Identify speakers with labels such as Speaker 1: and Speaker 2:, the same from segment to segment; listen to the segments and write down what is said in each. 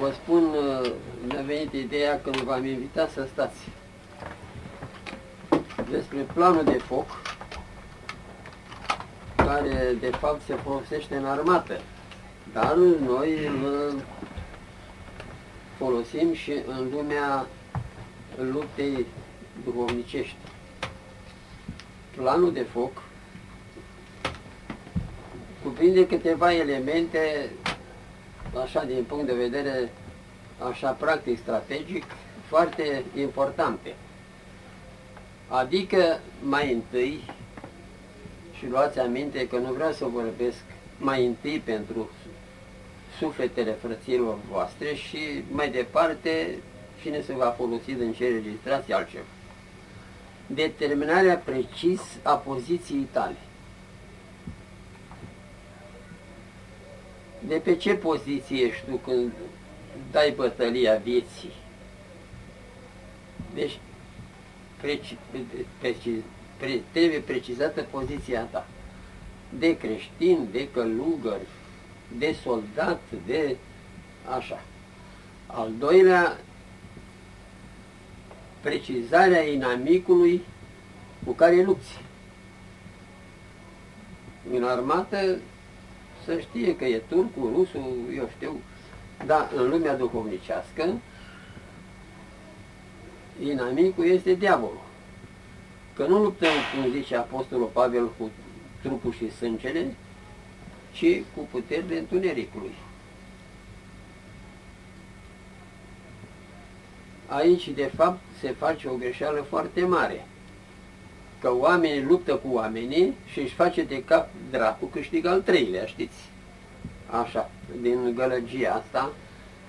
Speaker 1: Vă spun, uh, mi-a venit ideea când v-am invitat să stați despre planul de foc care de fapt se folosește în armată, dar noi îl folosim și în lumea luptei duhovnicești. Planul de foc cuprinde câteva elemente, așa din punct de vedere, așa practic strategic, foarte importante. Adică, mai întâi, și luați aminte că nu vreau să vorbesc mai întâi pentru sufletele frăților voastre și mai departe cine se va folosi din ce registrați altceva. Determinarea precis a poziției tale. De pe ce poziție ești tu când dai bătălia vieții? Deci, preci, preci, pre, trebuie precizată poziția ta. De creștin, de călugăr, de soldat, de așa. Al doilea, precizarea inamicului cu care lupți. În armată să știe că e turcul, rusul, eu știu, dar în lumea duhovnicească, inamicul este diavolul. Că nu luptăm, cum zice Apostolul Pavel, cu trupul și sângele, ci cu puterile întunericului. Aici, de fapt, se face o greșeală foarte mare. Că oamenii luptă cu oamenii și își face de cap dracu câștigă al treilea, știți? Așa, din gălăgia asta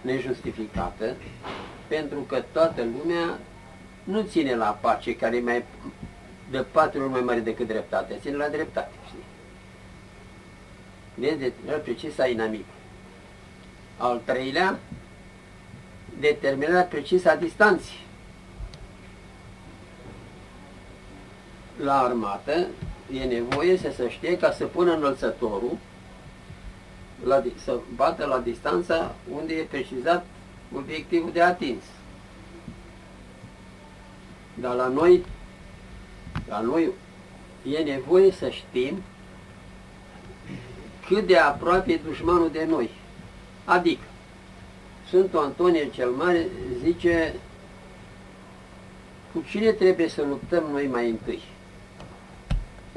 Speaker 1: nejustificată, pentru că toată lumea nu ține la pace, care e mai de patru ori mai mare decât dreptate, ține la dreptate, știi? Vezi, de precis a inamic. Al treilea, determinarea precisă a distanței. La armată e nevoie să se știe ca să pună înălțătorul la, să bată la distanța unde e precizat obiectivul de atins. Dar la noi, la noi e nevoie să știm cât de aproape e dușmanul de noi. Adică, Sfântul Antonie cel Mare zice cu cine trebuie să luptăm noi mai întâi?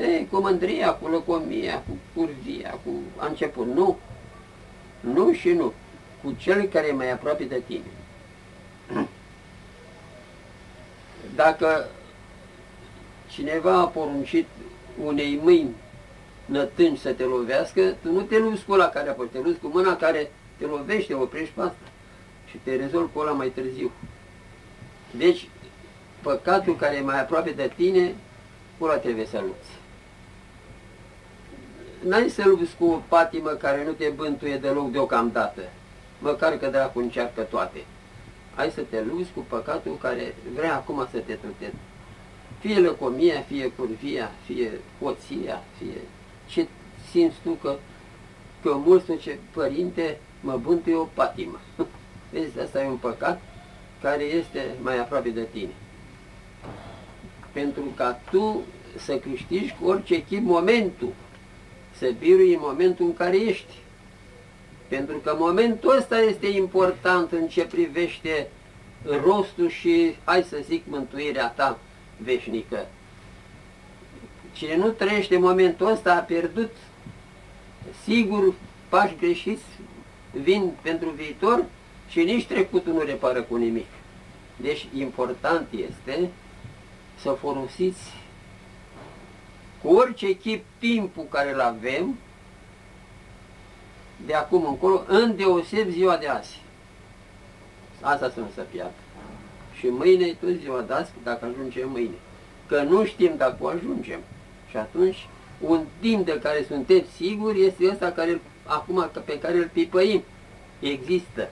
Speaker 1: E, cu mândria, cu lăcomia, cu curvia, cu a început. Nu. Nu și nu. Cu cel care e mai aproape de tine. Dacă cineva a poruncit unei mâini nătânci să te lovească, tu nu te luți cu ăla care a fost, te luți cu mâna care te lovește, oprești pe asta și te rezolvi cu ăla mai târziu. Deci, păcatul care e mai aproape de tine, cu ăla trebuie să lupți. N-ai să lupți cu o patimă care nu te bântuie deloc deocamdată, măcar că dracu încearcă toate. Ai să te lupți cu păcatul care vrea acum să te trute. Fie lăcomia, fie curvia, fie hoția, fie ce simți tu că, că mult ce părinte mă bântuie o patimă. Vezi, asta e un păcat care este mai aproape de tine. Pentru ca tu să câștigi cu orice chip momentul, să birui în momentul în care ești. Pentru că momentul ăsta este important în ce privește rostul și, hai să zic, mântuirea ta veșnică. Cine nu trăiește momentul ăsta a pierdut, sigur, pași greșiți vin pentru viitor și nici trecutul nu repară cu nimic. Deci important este să folosiți cu orice chip timpul care îl avem, de acum încolo, îndeoseb ziua de azi. Asta să nu se piardă. Și mâine e tot ziua de azi, dacă ajungem mâine. Că nu știm dacă o ajungem. Și atunci, un timp de care suntem siguri este ăsta care, acum pe care îl pipăim. Există.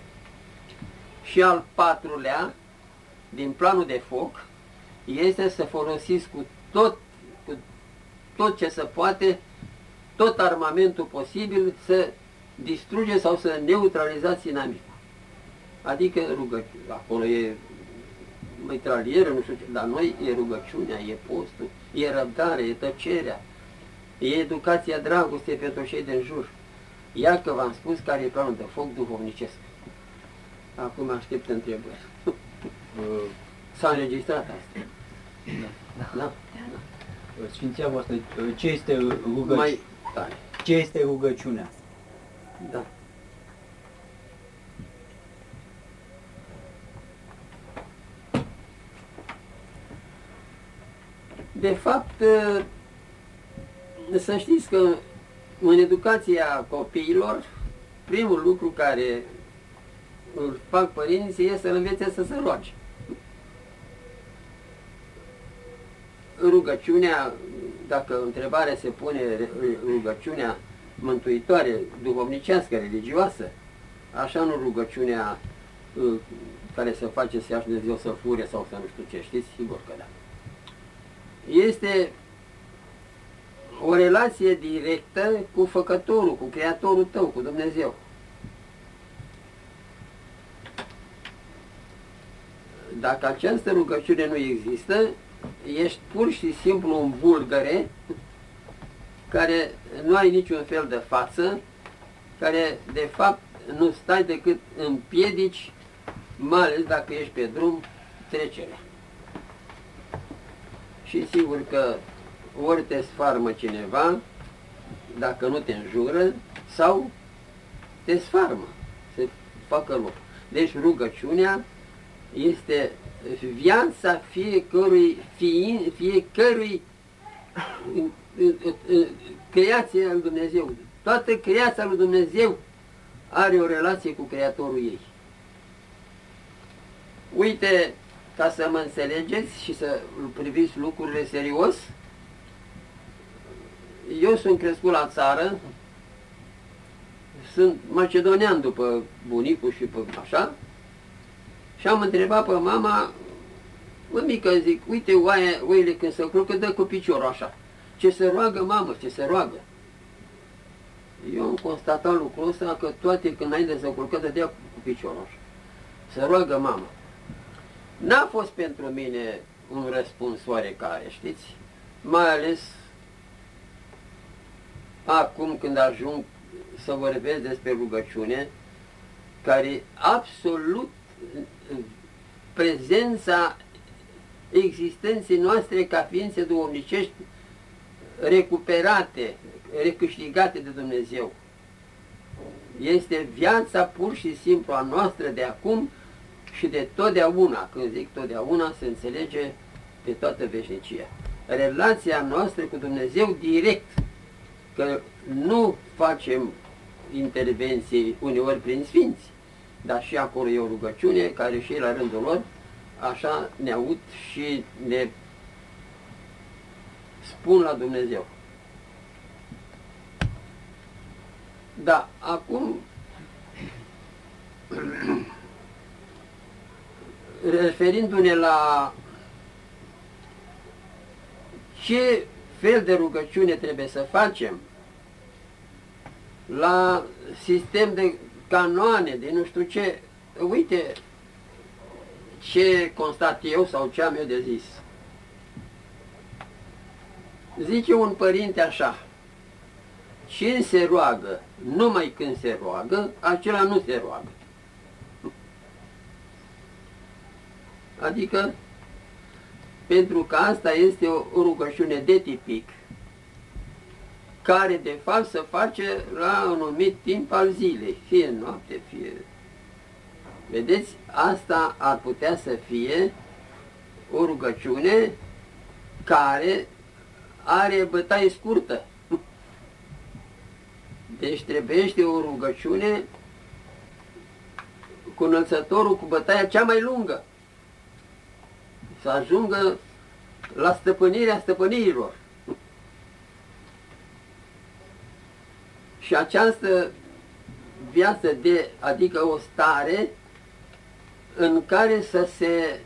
Speaker 1: Și al patrulea, din planul de foc, este să folosiți cu tot, cu tot ce se poate, tot armamentul posibil să distruge sau să neutralizați inamicul. Adică rugăciune, acolo e mitralieră, nu știu ce, dar noi e rugăciunea, e postul, e răbdare, e tăcerea, e educația dragoste pentru cei din jur. Ia că v-am spus care e planul de foc duhovnicesc. Acum aștept întrebări. S-a înregistrat asta.
Speaker 2: Da.
Speaker 1: Da? Da.
Speaker 2: Sfinția voastră, ce este rugăciunea?
Speaker 1: Mai tare.
Speaker 2: Ce este rugăciunea?
Speaker 1: Da. De fapt, să știți că în educația copiilor, primul lucru care îl fac părinții este să-l învețe să se roage. Rugăciunea, dacă întrebarea se pune rugăciunea mântuitoare, duhovnicească, religioasă, așa nu rugăciunea uh, care se face să ia Dumnezeu să fure sau să nu știu ce, știți? Sigur că da. Este o relație directă cu Făcătorul, cu Creatorul tău, cu Dumnezeu. Dacă această rugăciune nu există, ești pur și simplu un bulgăre care nu ai niciun fel de față, care de fapt nu stai decât în piedici, mai ales dacă ești pe drum, trecerea. Și sigur că ori te sfarmă cineva, dacă nu te înjură, sau te sfarmă, se facă loc. Deci rugăciunea este viața fiecărui fiin, fiecărui creație al Dumnezeu. Toată creația lui Dumnezeu are o relație cu Creatorul ei. Uite, ca să mă înțelegeți și să priviți lucrurile serios, eu sunt crescut la țară, sunt macedonian după bunicul și pe așa, și am întrebat pe mama, mă mică, zic, uite oaie, oile când se culcă, dă cu piciorul așa. Ce se roagă, mamă, ce se roagă. Eu am constatat lucrul ăsta că toate când ai de să culcă, dădea cu piciorul așa. Se roagă mamă. N-a fost pentru mine un răspuns oarecare, știți? Mai ales acum când ajung să vorbesc despre rugăciune, care absolut prezența existenței noastre ca ființe duomnicești recuperate, recâștigate de Dumnezeu. Este viața pur și simplu a noastră de acum și de totdeauna. Când zic totdeauna, se înțelege pe toată veșnicia. Relația noastră cu Dumnezeu direct, că nu facem intervenții uneori prin sfinți, dar și acolo e o rugăciune care și la rândul lor așa ne aud și ne spun la Dumnezeu. Da, acum referindu-ne la ce fel de rugăciune trebuie să facem, la sistem de canoane, de nu știu ce, uite ce constat eu sau ce am eu de zis. Zice un părinte așa, cine se roagă numai când se roagă, acela nu se roagă. Adică, pentru că asta este o rugăciune de tipic, care de fapt se face la un anumit timp al zilei, fie noapte, fie... Vedeți, asta ar putea să fie o rugăciune care are bătaie scurtă. Deci trebuiește o rugăciune cu înălțătorul cu bătaia cea mai lungă. Să ajungă la stăpânirea stăpânirilor. Și această viață de, adică o stare în care să se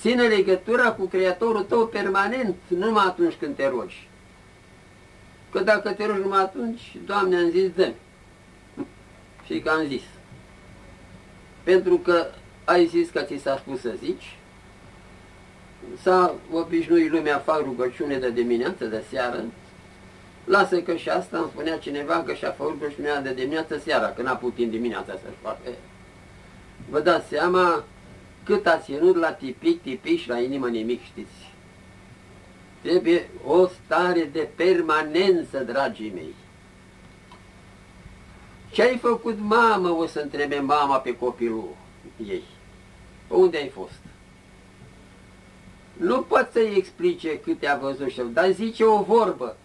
Speaker 1: țină legătura cu Creatorul tău permanent, nu numai atunci când te rogi. Că dacă te rogi numai atunci, Doamne, am zis, dă Și că am zis. pentru că ai zis că ți s-a spus să zici, s-a obișnuit lumea, fac rugăciune de dimineață, de seară, lasă că și asta îmi spunea cineva că și-a făcut rugăciunea de dimineață seara, că n-a putut dimineața să-și facă. Vă dați seama cât a ținut la tipic, tipic și la inimă nimic, știți. Trebuie o stare de permanență, dragii mei. Ce ai făcut, mamă, o să întrebe mama pe copilul ei. Pe unde ai fost? Nu pot să-i explice câte a văzut și dar zice o vorbă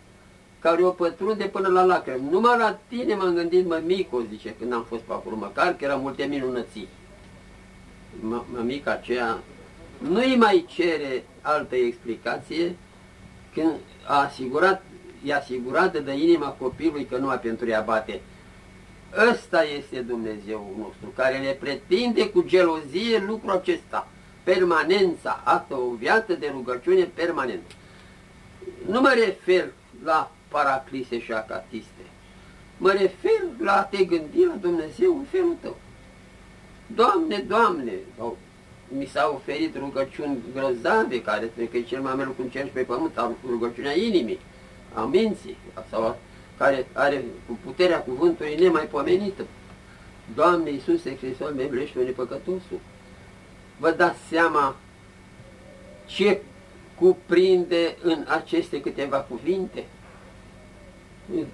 Speaker 1: care o pătrunde până la lacrimi. Numai la tine m-am gândit, mă, mico, zice, când am fost pe acolo, măcar că erau multe minunății. Mămica aceea nu-i mai cere altă explicație când a asigurat, e asigurată de inima copilului că nu a pentru ea bate. Ăsta este Dumnezeu nostru, care ne pretinde cu gelozie lucrul acesta, permanența, asta o viață de rugăciune permanentă. Nu mă refer la paraclise și acatiste, mă refer la a te gândi la Dumnezeu în felul tău. Doamne, Doamne, mi s-au oferit rugăciuni grozave, care că e cel mai mult cum cer pe pământ, rugăciunea inimii, a minții, sau care are cu puterea cuvântului nemaipomenită. Doamne Iisuse Hristos, membrește-o nepăcătosul. Vă dați seama ce cuprinde în aceste câteva cuvinte?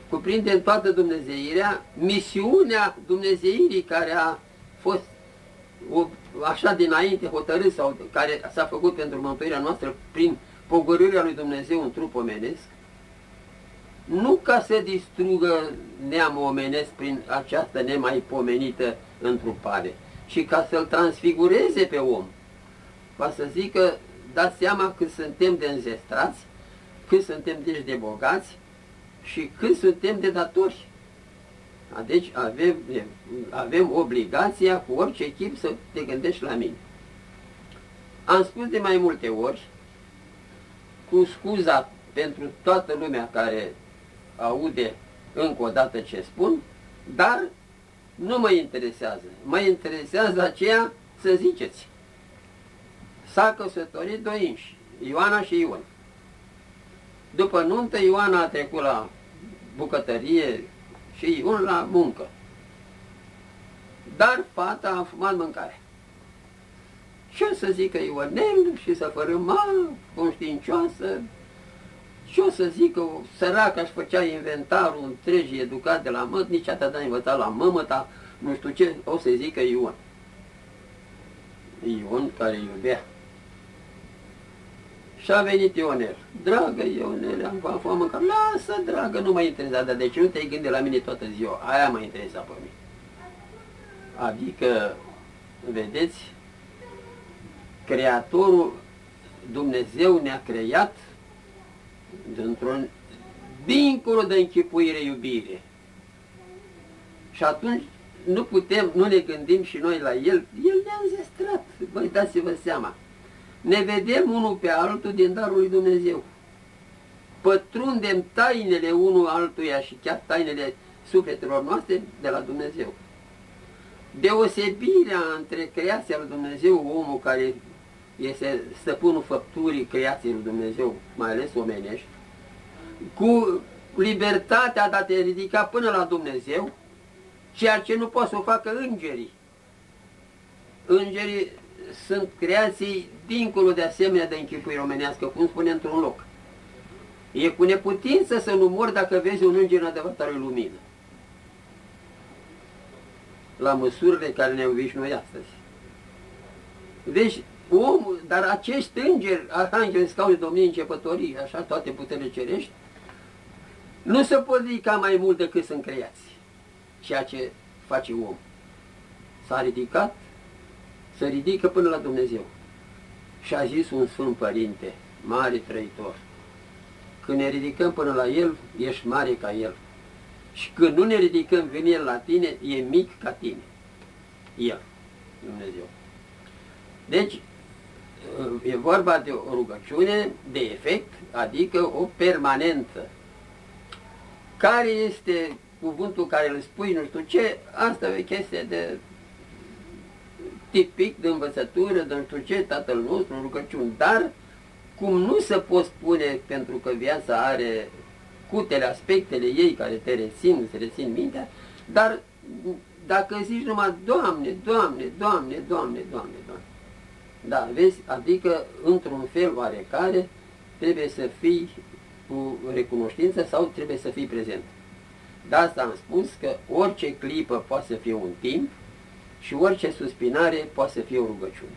Speaker 1: Cuprinde în toată Dumnezeirea misiunea Dumnezeirii care a fost o, așa dinainte hotărât sau care s-a făcut pentru mântuirea noastră prin pogorârea lui Dumnezeu în trup omenesc, nu ca să distrugă neamul omenesc prin această nemaipomenită întrupare, ci ca să-l transfigureze pe om. Va să zică, dați seama cât suntem de înzestrați, cât suntem deci de bogați și cât suntem de datori. Deci avem, avem obligația cu orice chip să te gândești la mine. Am spus de mai multe ori, cu scuza pentru toată lumea care aude încă o dată ce spun, dar nu mă interesează. Mă interesează aceea să ziceți. S-a căsătorit doi inși, Ioana și Ion. După nuntă, Ioana a trecut la bucătărie și Ion la muncă. Dar fata a fumat mâncare. Ce să zică Ionel și să mal, conștiincioasă, și o să zic că săraca își făcea inventarul întreg educat de la măt, nici atât de învățat la mămăta, nu știu ce, o să zică Ion. Ion care iubea. Și a venit Ionel. Dragă Ionel, am făcut mâncare. Lasă, dragă, nu mă interesează. Dar de ce nu te-ai gândit la mine toată ziua? Aia mă interesa pe mine. Adică, vedeți, Creatorul Dumnezeu ne-a creat dintr-un dincolo de închipuire iubire. Și atunci nu putem, nu ne gândim și noi la El, El ne-a înzestrat, voi dați-vă seama. Ne vedem unul pe altul din darul lui Dumnezeu. Pătrundem tainele unul altuia și chiar tainele sufletelor noastre de la Dumnezeu. Deosebirea între creația lui Dumnezeu, omul care este stăpânul făpturii creației lui Dumnezeu, mai ales omenești, cu libertatea de a te ridica până la Dumnezeu, ceea ce nu pot să o facă îngerii. Îngerii sunt creații dincolo de asemenea de închipuire omenească, cum spune într-un loc. E cu neputință să nu mor dacă vezi un înger în adevărata lui lumină. La măsurile care ne-au noi astăzi. Deci, omul, dar acești îngeri, arhangeli, scaune, domnii, începătorii, așa, toate puterile cerești, nu se pot ridica mai mult decât sunt creați. Ceea ce face om. S-a ridicat, se ridică până la Dumnezeu. Și a zis un Sfânt Părinte, mare trăitor, când ne ridicăm până la El, ești mare ca El. Și când nu ne ridicăm, vine El la tine, e mic ca tine. El, Dumnezeu. Deci, e vorba de o rugăciune de efect, adică o permanență care este cuvântul care îl spui, nu știu ce, asta e chestie de tipic de învățătură, de nu știu ce, tatăl nostru, rugăciuni, dar cum nu se pot spune pentru că viața are cutele, aspectele ei care te rețin, se rețin mintea, dar dacă zici numai Doamne, Doamne, Doamne, Doamne, Doamne, Doamne, da, vezi, adică într-un fel oarecare trebuie să fii cu recunoștință sau trebuie să fii prezent. De asta am spus că orice clipă poate să fie un timp și orice suspinare poate să fie o rugăciune.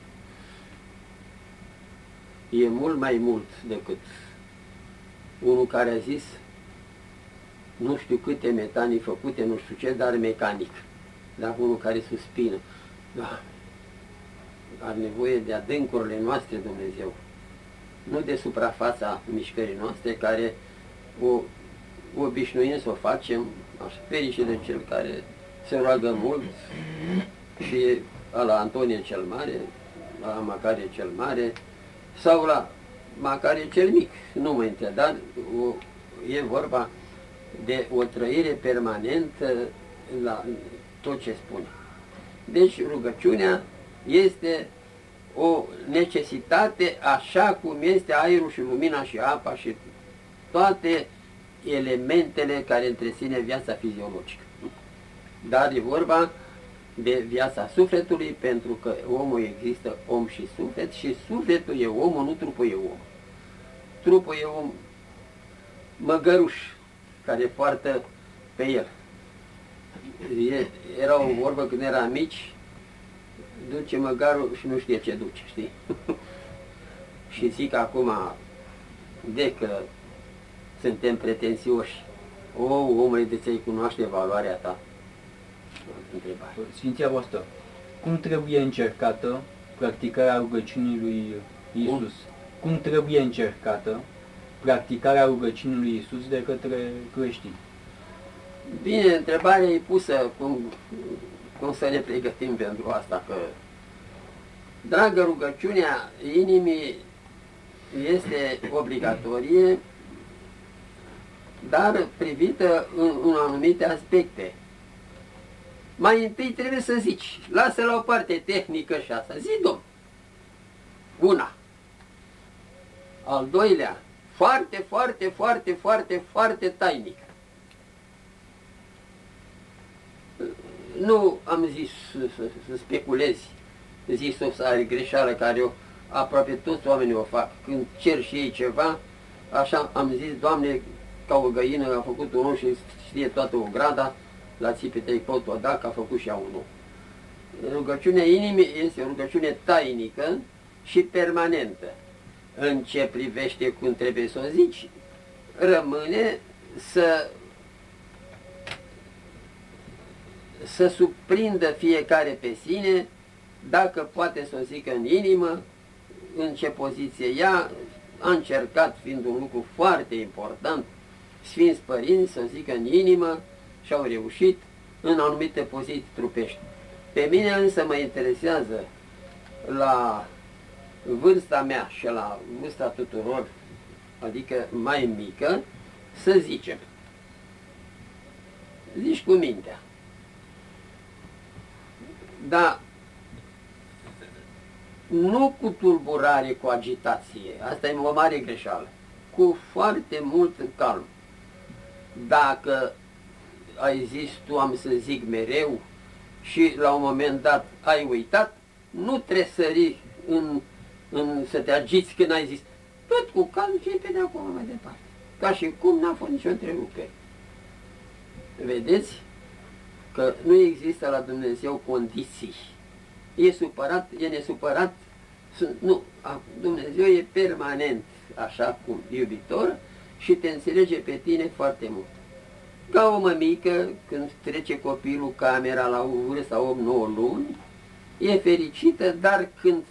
Speaker 1: E mult mai mult decât unul care a zis nu știu câte metanii făcute, nu știu ce, dar mecanic. Dar unul care suspină. Da, are nevoie de adâncurile noastre Dumnezeu. Nu de suprafața mișcării noastre, care o obișnuim să o facem, așa, ferice de cel care se roagă mult și la Antonie cel Mare, la Macarie cel Mare, sau la Macarie cel Mic, nu mă întreb, dar o, e vorba de o trăire permanentă la tot ce spune. Deci rugăciunea este o necesitate așa cum este aerul și lumina și apa și toate elementele care întreține viața fiziologică. Dar e vorba de viața sufletului pentru că omul există om și suflet și sufletul e omul, nu trupul e om. Trupul e om măgăruș care poartă pe el. E, era o vorbă când era mici, duce măgarul și nu știe ce duce, știi? și zic acum, de că suntem pretențioși, o, omule, de ți-ai cunoaște valoarea ta?
Speaker 2: Întrebare. Sfinția voastră, cum trebuie încercată practicarea rugăciunii lui Isus? Cum? cum trebuie încercată practicarea rugăciunii lui Isus de către creștini?
Speaker 1: Bine, întrebarea e pusă cum, cum să ne pregătim pentru asta, că dragă rugăciunea inimii este obligatorie, dar privită în, în anumite aspecte. Mai întâi trebuie să zici, lasă la o parte tehnică și asta, zi, domn. Una. Al doilea, foarte, foarte, foarte, foarte, foarte tainic. Nu am zis să, să, să speculezi, zis o să are greșeală care eu, aproape toți oamenii o fac. Când cer și ei ceva, așa am zis, Doamne, ca o găină a făcut un om și știe toată o grada, la țipetei pot o da, că a făcut și a unul. Rugăciunea inimii este o rugăciune tainică și permanentă în ce privește cum trebuie să o zici, rămâne să, să surprindă fiecare pe sine, dacă poate să o zică în inimă, în ce poziție ea, a încercat, fiind un lucru foarte important, Sfinți Părinți să zică în inimă și au reușit în anumite poziții trupești. Pe mine însă mă interesează la vârsta mea și la vârsta tuturor, adică mai mică, să zicem. Zici cu mintea. Dar nu cu tulburare, cu agitație. Asta e o mare greșeală. Cu foarte mult calm. Dacă ai zis tu am să zic mereu și la un moment dat ai uitat, nu trebuie să în în, să te agiți când ai zis, tot cu calm și pe de acolo mai departe. Ca și cum n-a fost nicio întrerupere. Vedeți că nu există la Dumnezeu condiții. E supărat, e nesupărat, nu, Dumnezeu e permanent, așa cum iubitor și te înțelege pe tine foarte mult. Ca o mămică, când trece copilul camera la o vârstă 8-9 luni, e fericită, dar când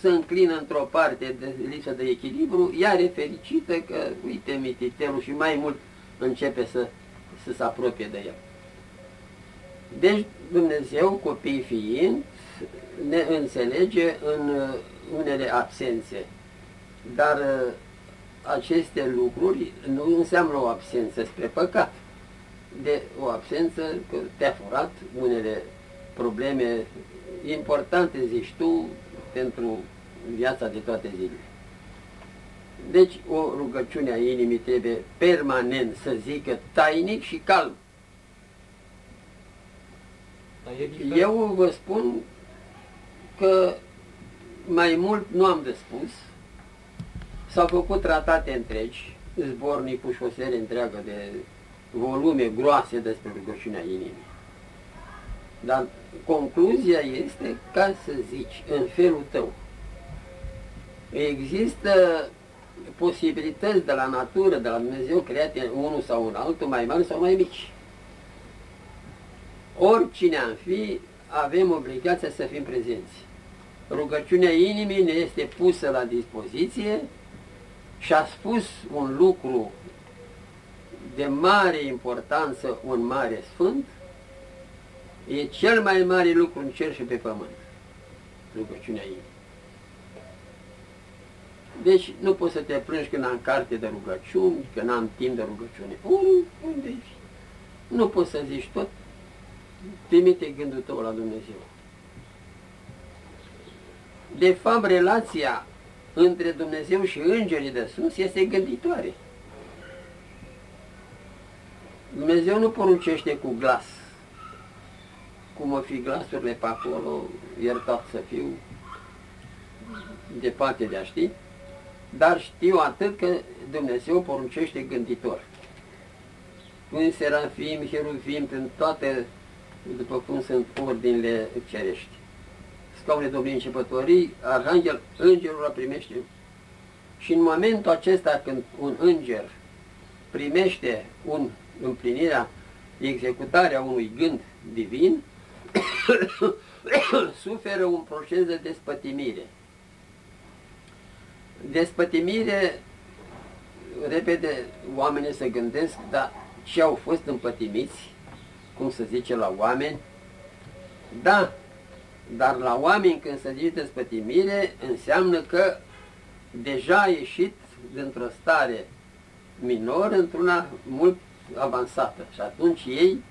Speaker 1: se înclină într-o parte de lipsă de echilibru, ea e fericită că, uite, mititelul și mai mult începe să, să se apropie de el. Deci Dumnezeu, copii fiind, ne înțelege în unele absențe, dar aceste lucruri nu înseamnă o absență spre păcat, de o absență că te-a furat unele probleme importante, zici tu, pentru viața de toate zilele. Deci o rugăciune a inimii trebuie permanent să zică tainic și calm. Eu vă spun că mai mult nu am de spus. S-au făcut tratate întregi, zbornicul și o serie întreagă de volume groase despre rugăciunea inimii. Dar concluzia este ca să zici în felul tău. Există posibilități de la natură, de la Dumnezeu create unul sau un altul, mai mari sau mai mici. Oricine am fi, avem obligația să fim prezenți. Rugăciunea inimii ne este pusă la dispoziție și a spus un lucru de mare importanță, un mare sfânt, e cel mai mare lucru în cer și pe pământ, rugăciunea inimii. Deci nu poți să te plângi când am carte de rugăciuni, că n-am timp de rugăciune. Unde ești? Nu poți să zici tot. Trimite gândul tău la Dumnezeu. De fapt, relația între Dumnezeu și îngerii de sus este gânditoare. Dumnezeu nu poruncește cu glas, cum o fi glasurile pe acolo, iertat să fiu, departe de a ști, dar știu atât că Dumnezeu poruncește gânditor. Prin serafim, heruvim, prin toate, după cum sunt ordinile cerești. Scaune Domnului Începătorii, Arhanghel, Îngerul la primește. Și în momentul acesta când un înger primește un, împlinirea, executarea unui gând divin, suferă un proces de despătimire. Despătimire, repede oamenii se gândesc, dar ce au fost împătimiți, cum se zice la oameni, da, dar la oameni când se zice despătimire, înseamnă că deja a ieșit dintr-o stare minoră într-una mult avansată. Și atunci ei,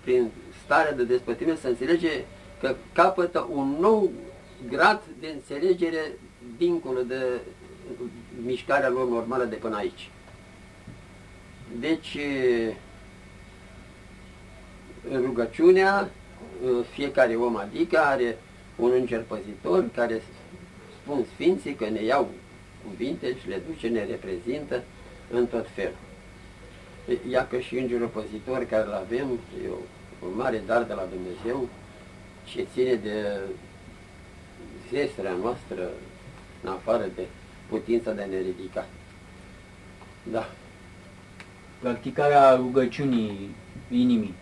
Speaker 1: prin starea de despătimire, se înțelege că capătă un nou grad de înțelegere dincolo de mișcarea lor normală de până aici. Deci, rugăciunea, fiecare om adică are un înger păzitor care spun Sfinții că ne iau cuvinte și le duce, ne reprezintă în tot felul. Ia că și îngerul păzitor care îl avem, e un mare dar de la Dumnezeu ce ține de zestrea noastră în afară de putința de a ne ridica. Da.
Speaker 2: Practicarea rugăciunii inimii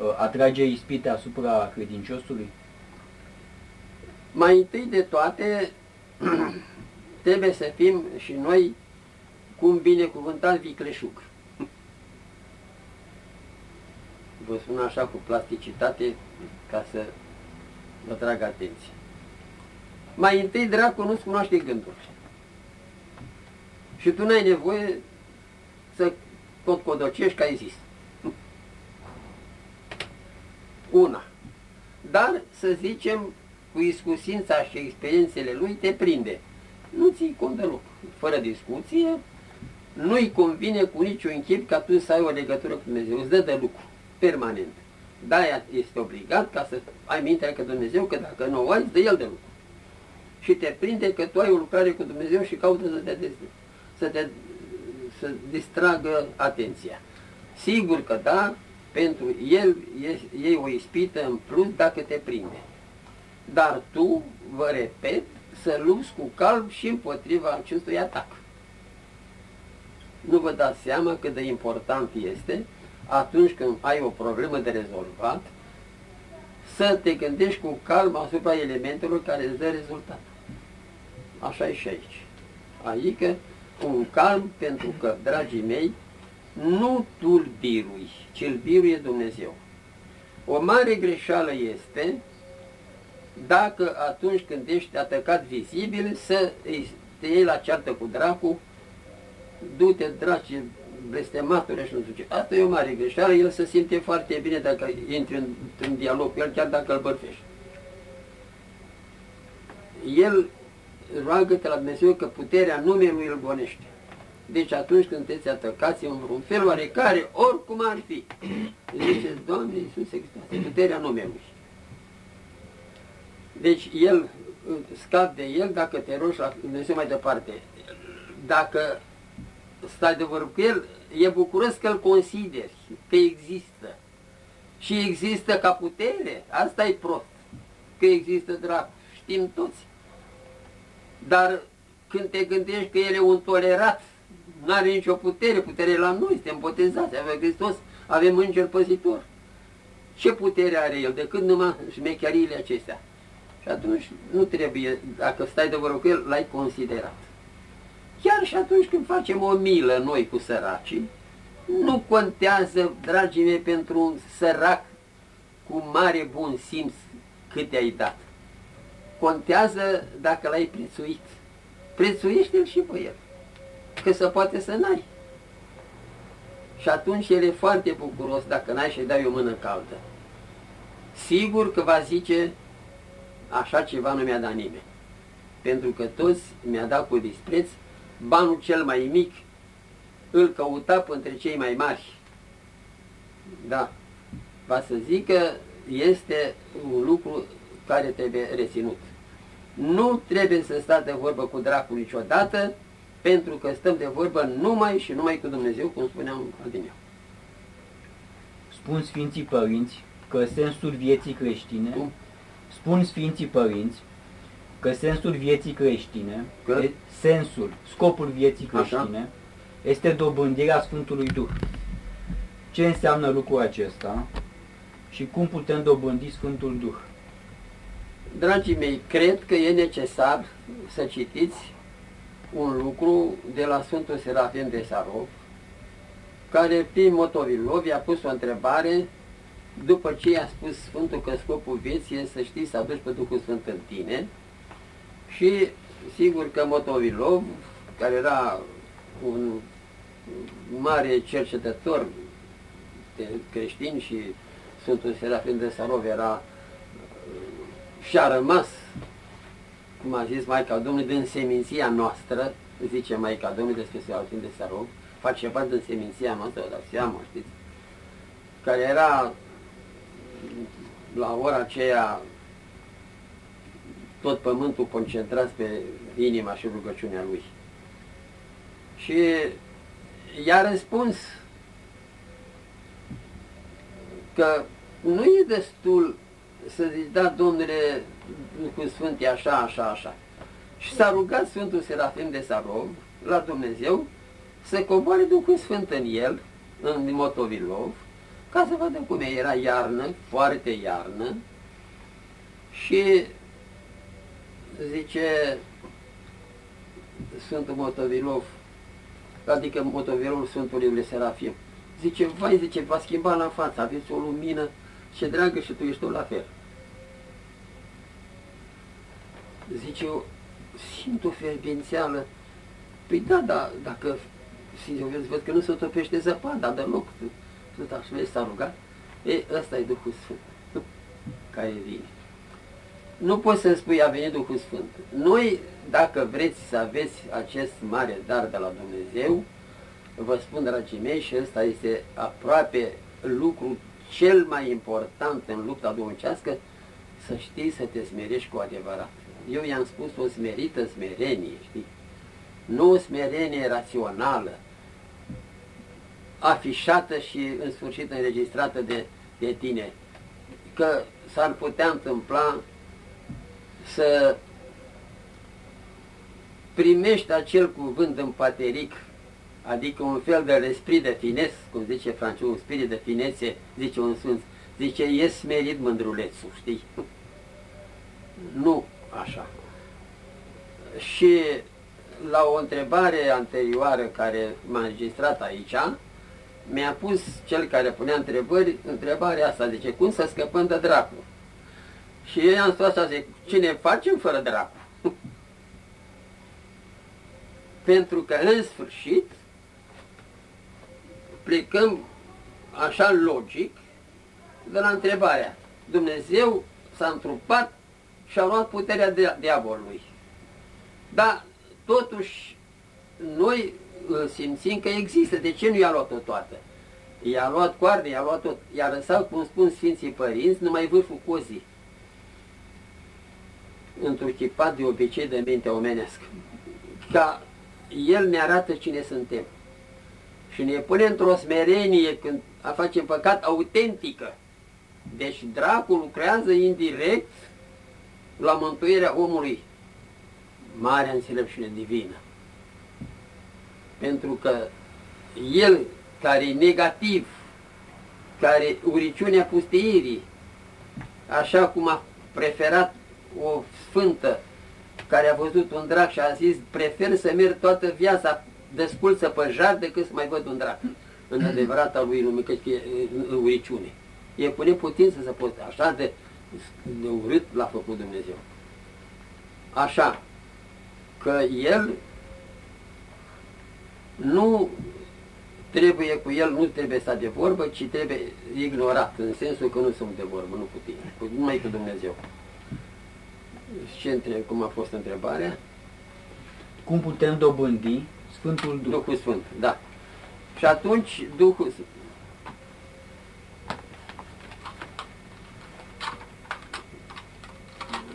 Speaker 2: ă, atrage ispite asupra credinciosului?
Speaker 1: Mai întâi de toate, trebuie să fim și noi cum binecuvântat vicleșuc. Vă spun așa cu plasticitate ca să vă trag atenție. Mai întâi dracu nu-ți cunoaște gândul. Și tu n-ai nevoie să tot codocești ca ai zis. Una. Dar, să zicem, cu iscusința și experiențele lui te prinde. Nu ții cont deloc. Fără discuție, nu-i convine cu niciun chip ca tu să ai o legătură cu Dumnezeu. Îți dă de lucru, permanent. Da, este obligat ca să ai mintea că Dumnezeu, că dacă nu o ai, îți dă El de lucru. Și te prinde că tu ai o lucrare cu Dumnezeu și caută să te dezvolți să, te, să distragă atenția. Sigur că da, pentru el e, e o ispită în plus dacă te prinde. Dar tu, vă repet, să lupți cu calm și împotriva acestui atac. Nu vă dați seama cât de important este atunci când ai o problemă de rezolvat, să te gândești cu calm asupra elementelor care îți dă rezultat. Așa e și aici. Adică un calm pentru că, dragii mei, nu tu îl birui, ci îl biruie Dumnezeu. O mare greșeală este dacă atunci când ești atacat vizibil să te iei la ceartă cu dracu, du-te, dragi, blestematul și nu știu ce. Asta e o mare greșeală, el se simte foarte bine dacă intri în, în dialog cu el, chiar dacă îl bărfești. El roagă-te la Dumnezeu că puterea numelui îl gonește. Deci atunci când sunteți atacați în vreun fel oarecare, oricum ar fi, ziceți, Doamne Iisus Hristos, puterea numelui. Deci el, scap de el dacă te rogi la Dumnezeu mai departe. Dacă stai de vorbă cu el, e bucuros că îl consideri, că există. Și există ca putere, asta e prost, că există dracu, știm toți. Dar când te gândești că el e un tolerat, nu are nicio putere, putere la noi, suntem botezați, avem Hristos, avem înger păzitor. Ce putere are el decât numai șmecheriile acestea? Și atunci nu trebuie, dacă stai de vorbă cu el, l-ai considerat. Chiar și atunci când facem o milă noi cu săracii, nu contează, dragii mei, pentru un sărac cu mare bun simț cât ai dat. Contează dacă l-ai prețuit. Prețuiește-l și pe el. Că se poate să n-ai. Și atunci el e foarte bucuros dacă n-ai și dai o mână caldă. Sigur că va zice, așa ceva nu mi-a dat nimeni. Pentru că toți mi-a dat cu dispreț banul cel mai mic, îl căuta între cei mai mari. Da, va să zic că este un lucru care trebuie reținut. Nu trebuie să stați de vorbă cu dracul niciodată, pentru că stăm de vorbă numai și numai cu Dumnezeu, cum spuneam adineau.
Speaker 2: Spun Sfinții Părinți că sensul vieții creștine, cum? spun Sfinții Părinți că sensul vieții creștine, că? sensul, scopul vieții creștine, Așa? este dobândirea Sfântului Duh. Ce înseamnă lucrul acesta și cum putem dobândi Sfântul Duh?
Speaker 1: Dragii mei, cred că e necesar să citiți un lucru de la Sfântul Serafim de Sarov, care prin Motovilov i-a pus o întrebare după ce i-a spus Sfântul că scopul vieții e să știi să aduci pe Duhul Sfânt în tine și sigur că Motovilov, care era un mare cercetător de creștini și Sfântul Serafim de Sarov era și-a rămas, cum a zis Maica Domnului, din seminția noastră, zice Maica Domnului despre Serafim de Sarov, face parte din seminția noastră, dar seama, știți, care era la ora aceea tot pământul concentrat pe inima și rugăciunea lui. Și i-a răspuns că nu e destul să zici, da, Domnule, cu Sfânt e așa, așa, așa. Și s-a rugat Sfântul Serafim de Sarov la Dumnezeu să coboare Duhul Sfânt în el, în Motovilov, ca să vadă cum e. Era iarnă, foarte iarnă, și zice Sfântul Motovilov, adică Motovilov Sfântului Iulie Serafim, zice, vai, zice, va schimba la față, aveți o lumină ce dragă și tu ești tot la fel. Zice, eu simt o ferbințeală. Păi da, da, dacă vezi, văd că nu se topește zăpada deloc, tot așa vezi, s-a rugat. E, ăsta e Duhul Sfânt, care vine nu poți să spui a venit Duhul Sfânt. Noi, dacă vreți să aveți acest mare dar de la Dumnezeu, vă spun, dragii mei, și ăsta este aproape lucru cel mai important în lupta duhovnicească, să știi să te smerești cu adevărat. Eu i-am spus o smerită smerenie, știi? Nu o smerenie rațională, afișată și în sfârșit înregistrată de, de tine. Că s-ar putea întâmpla să primești acel cuvânt în pateric, adică un fel de resprit de fines, cum zice francez, un spirit de finețe, zice un sfânt, zice, e smerit mândrulețul, știi? Nu așa. Și la o întrebare anterioară care m-a înregistrat aici, mi-a pus cel care punea întrebări, întrebarea asta, zice, cum să scăpăm de dracu? Și eu i-am spus așa, zic, cine facem fără dracu? Pentru că în sfârșit plecăm așa logic de la întrebarea. Dumnezeu s-a întrupat și a luat puterea de diavolului. Dar totuși noi simțim că există. De ce nu i-a luat-o toată? I-a luat coarne, i-a luat tot. I-a lăsat, cum spun Sfinții Părinți, numai vârful cozii. Întruchipat de obicei de mintea omenească. Ca El ne arată cine suntem. Și ne pune într-o smerenie când a face păcat autentică. Deci dracul lucrează indirect la mântuirea omului. Marea înțelepciune divină. Pentru că el care e negativ, care uriciunea pustiirii, așa cum a preferat o sfântă care a văzut un drac și a zis, prefer să merg toată viața desculță pe jar decât să mai văd un drac în adevărata lui lume, că e uriciune. E cu neputință să poți, așa de, de urât l-a făcut Dumnezeu. Așa, că el nu trebuie cu el, nu trebuie să de vorbă, ci trebuie ignorat, în sensul că nu sunt de vorbă, nu cu tine, cu, numai cu Dumnezeu. Ce întreb, cum a fost întrebarea?
Speaker 2: Cum putem dobândi Sfântul Duh?
Speaker 1: Duhul Sfânt, da. Și atunci Duhul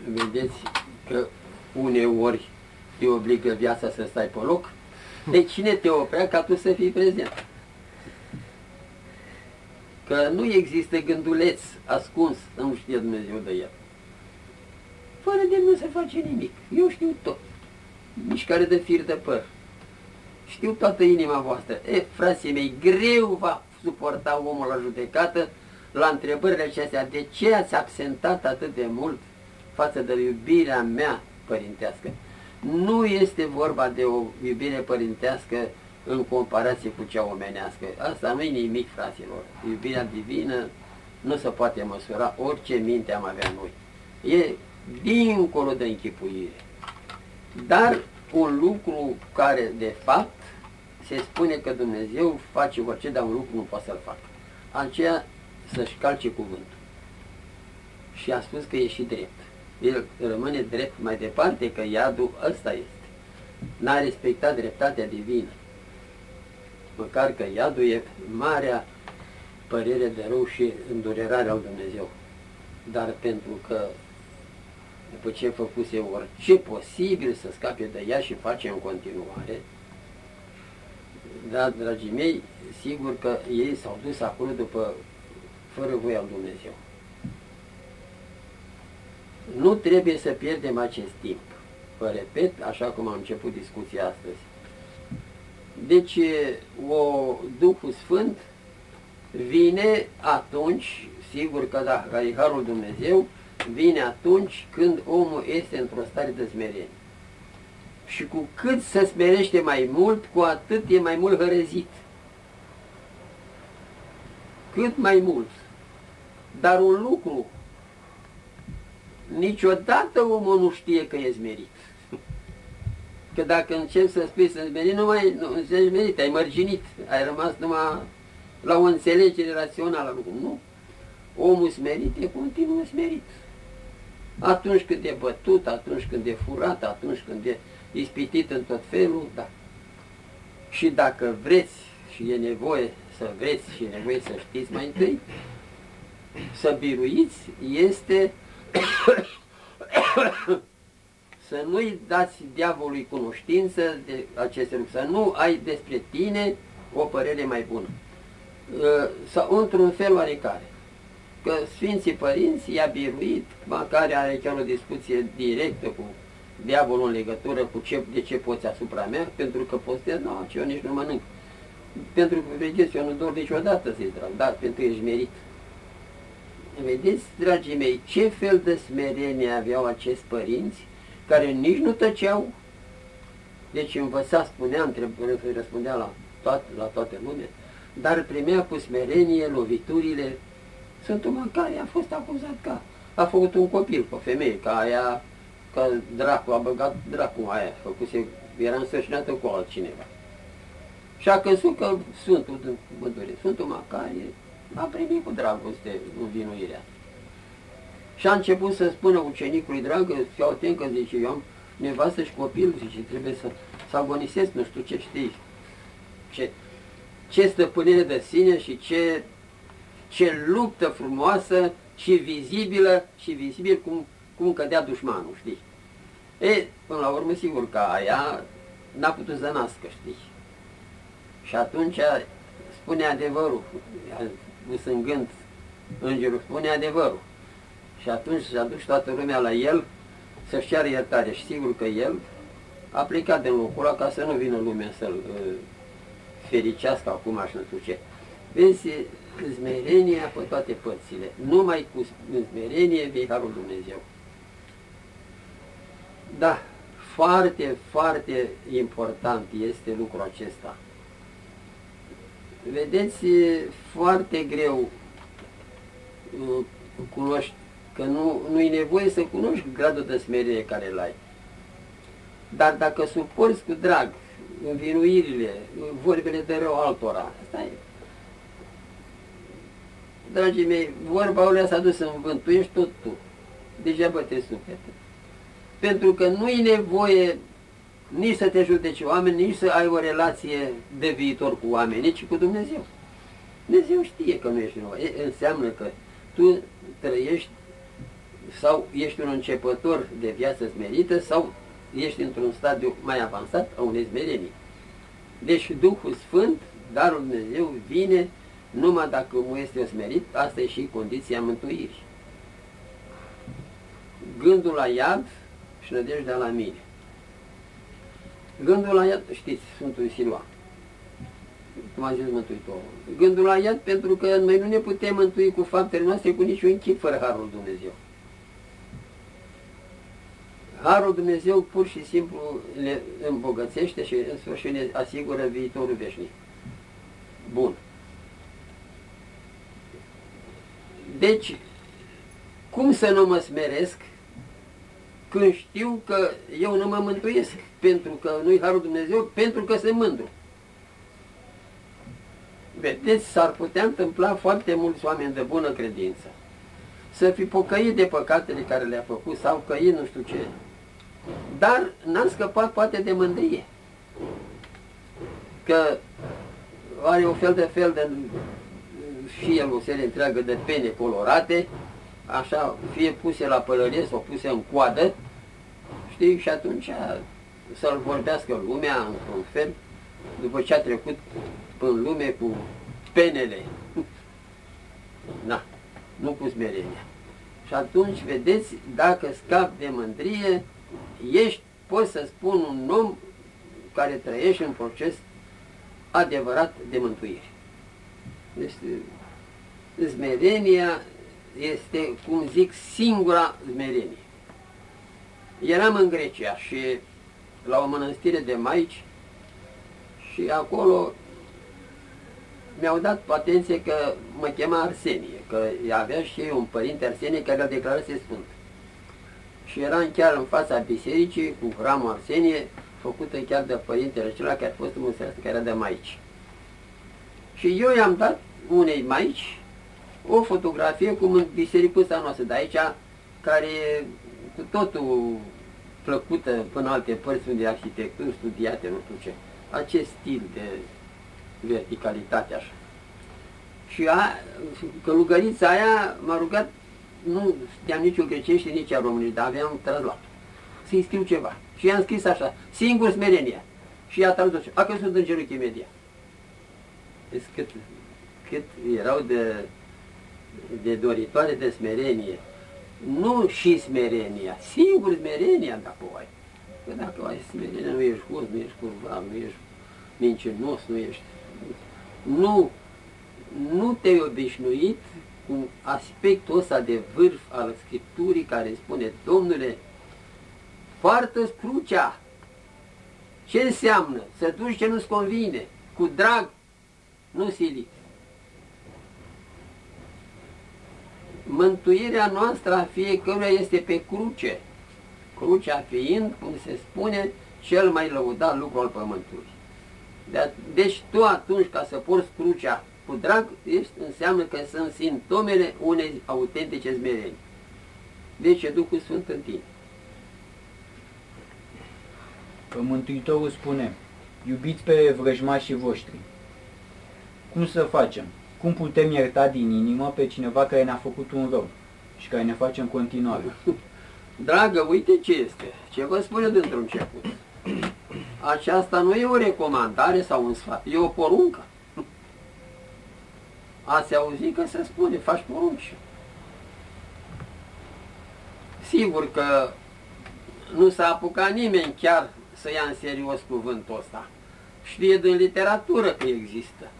Speaker 1: Vedeți că uneori te obligă viața să stai pe loc, de cine te oprea ca tu să fii prezent? Că nu există gânduleț ascuns, nu știe Dumnezeu de el. Fără de nu se face nimic. Eu știu tot. Mișcare de fir de păr. Știu toată inima voastră. E, frații mei, greu va suporta omul la judecată la întrebările acestea. De ce ați absentat atât de mult față de iubirea mea părintească? Nu este vorba de o iubire părintească în comparație cu cea omenească. Asta nu e nimic, fraților. Iubirea divină nu se poate măsura orice minte am avea noi. E dincolo de închipuire. Dar un lucru care, de fapt, se spune că Dumnezeu face orice, dar un lucru nu poate să-l facă. Aceea să-și calce cuvântul. Și a spus că e și drept. El rămâne drept mai departe că iadul ăsta este. N-a respectat dreptatea divină. Măcar că iadul e marea părere de rău și îndurerare al Dumnezeu. Dar pentru că după ce făcuse orice posibil să scape de ea și face în continuare, da, dragii mei, sigur că ei s-au dus acolo după, fără voia lui Dumnezeu. Nu trebuie să pierdem acest timp. Vă repet, așa cum am început discuția astăzi. Deci, o Duhul Sfânt vine atunci, sigur că da, e Harul Dumnezeu, vine atunci când omul este într-o stare de smerenie. Și cu cât se smerește mai mult, cu atât e mai mult hărezit. Cât mai mult. Dar un lucru, niciodată omul nu știe că e smerit. Că dacă începi să spui să smerit, nu mai nu înțelegi smerit, ai mărginit, ai rămas numai la o înțelegere rațională a lucrului. Nu. Omul smerit e continuu smerit. Atunci când e bătut, atunci când e furat, atunci când e ispitit în tot felul, da. Și dacă vreți și e nevoie să vreți și e nevoie să știți mai întâi, să biruiți este să nu-i dați diavolului cunoștință de aceste lucruri, să nu ai despre tine o părere mai bună. Ă, sau într-un fel oarecare. Că Sfinții Părinți i-a biruit, măcar are chiar o discuție directă cu diavolul în legătură cu ce, de ce poți asupra mea, pentru că postez, nu, ce eu nici nu mănânc. Pentru că, vedeți, eu nu dor niciodată să-i drag, dar pentru că ești merit. Vedeți, dragii mei, ce fel de smerenie aveau acești părinți care nici nu tăceau, deci învăța, spunea, răspundea la toată, la toată lumea, dar primea cu smerenie loviturile. Sunt un care a fost acuzat că a făcut un copil cu o femeie, ca aia că dracu a băgat dracu aia, făcuse, era însășinată cu altcineva. Și a căzut că Sfântul Mântuire, Sfântul Macarie, a primit cu dragoste învinuirea. Și a început să spună ucenicului, dragă, fii atent că zice, eu am nevastă și copil, zice, trebuie să, să agonisesc, nu știu ce știi. Ce, ce stăpânire de sine și ce, ce luptă frumoasă și vizibilă și vizibil cum, cum cădea dușmanul, știi? E, până la urmă, sigur că aia n-a putut să nască, știi? Și atunci spune adevărul, a dus în gând îngerul, spune adevărul. Și atunci s-a dus toată lumea la el să-și ceară iertare. Și sigur că el a plecat din locul ăla ca să nu vină lumea să-l uh, fericească acum așa nu știu ce. Vezi, smerenia pe toate părțile. Numai cu smerenie vei Harul Dumnezeu. Da, foarte, foarte important este lucrul acesta. Vedeți, foarte greu uh, cunoști, că nu, nu e nevoie să cunoști gradul de smerenie care îl ai. Dar dacă suporți cu drag învinuirile, vorbele de rău altora, asta e. Dragii mei, vorba o s-a dus în vânt, tu ești tot tu. Degeaba te suflete. Pentru că nu e nevoie nici să te judeci oameni, nici să ai o relație de viitor cu oameni, nici cu Dumnezeu. Dumnezeu știe că nu ești nevoie. Înseamnă că tu trăiești sau ești un începător de viață smerită sau ești într-un stadiu mai avansat a unei smerenii. Deci Duhul Sfânt, Darul Dumnezeu, vine numai dacă omul este smerit, asta e și condiția mântuirii. Gândul la iad și nădejdea la mine. Gândul la iad, știți, Sfântul Siloa, cum a zis Mântuitorul. Gândul la iad pentru că noi nu ne putem mântui cu faptele noastre cu niciun chip fără Harul Dumnezeu. Harul Dumnezeu pur și simplu le îmbogățește și în sfârșit ne asigură viitorul veșnic. Bun. Deci, cum să nu mă smeresc când știu că eu nu mă mântuiesc, pentru că nu-i Harul Dumnezeu, pentru că sunt mândru. Vedeți, s-ar putea întâmpla foarte mulți oameni de bună credință să fi pocăit de păcatele care le-a făcut sau căit nu știu ce, dar n-am scăpat poate de mândrie. Că are o fel de fel de și el o serie întreagă de pene colorate, așa, fie puse la pălărie sau puse în coadă, știi, și atunci să-l vorbească lumea într-un fel, după ce a trecut în lume cu penele. Na, nu cu smerenia. Și atunci, vedeți, dacă scap de mândrie, ești, pot să spun, un om care trăiește un proces adevărat de mântuire. Deci, smerenia este, cum zic, singura smerenie. Eram în Grecia și la o mănăstire de maici și acolo mi-au dat atenție că mă chema Arsenie, că avea și un părinte Arsenie care îl declarase sfânt și eram chiar în fața bisericii cu hramul Arsenie, făcută chiar de părintele acela care a fost în care era de maici. Și eu i-am dat unei maici o fotografie cum în bisericuța noastră de aici, care e cu totul plăcută până alte părți unde arhitecturi studiate, nu știu ce. Acest stil de verticalitate așa. Și a, călugărița aia m-a rugat nu știam nici o grecește, nici a românești, dar aveam traslat. Să-i scriu ceva. Și i-am scris așa, singur smerenia. Și i-a tradus, a căzut în genunchi imediat. Deci cât, cât erau de, de doritoare de smerenie. Nu și smerenia, singur smerenia dacă o ai. Că dacă ai smerenia, nu ești hus, nu ești curvar, nu ești mincinos, nu ești... Nu, nu te-ai obișnuit cu aspectul ăsta de vârf al Scripturii care spune, Domnule, poartă crucea. Ce înseamnă? Să duci ce nu-ți convine, cu drag, nu silit. Mântuirea noastră a fiecăruia este pe cruce, crucea fiind, cum se spune, cel mai lăudat lucru al pământului. Deci tu atunci ca să porți crucea cu drag, ești, înseamnă că sunt simptomele unei autentice smereni. Deci e Duhul Sfânt în tine.
Speaker 2: Mântuitorul spune, iubiți pe vrăjmașii voștri. Cum să facem? Cum putem ierta din inimă pe cineva care ne-a făcut un rău și care ne face în continuare?
Speaker 1: Dragă, uite ce este, ce vă spune dintr-un început. Aceasta nu e o recomandare sau un sfat, e o poruncă. Ați auzit că se spune, faci porunci. Sigur că nu s-a apucat nimeni chiar să ia în serios cuvântul ăsta. Știe din literatură că există.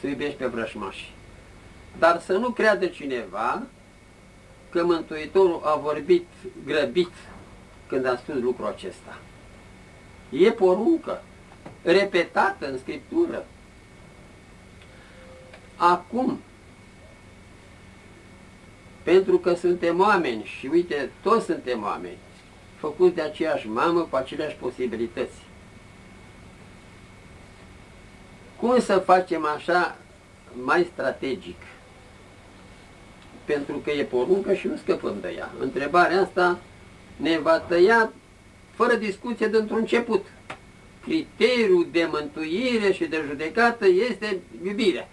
Speaker 1: Să iubești pe vrășmași. Dar să nu creadă cineva că Mântuitorul a vorbit grăbit când a spus lucrul acesta. E poruncă, repetată în Scriptură. Acum, pentru că suntem oameni și uite, toți suntem oameni, făcuți de aceeași mamă cu aceleași posibilități. Cum să facem așa mai strategic? Pentru că e poruncă și nu scăpăm de ea. Întrebarea asta ne va tăia fără discuție dintr-un început. Criteriul de mântuire și de judecată este iubirea.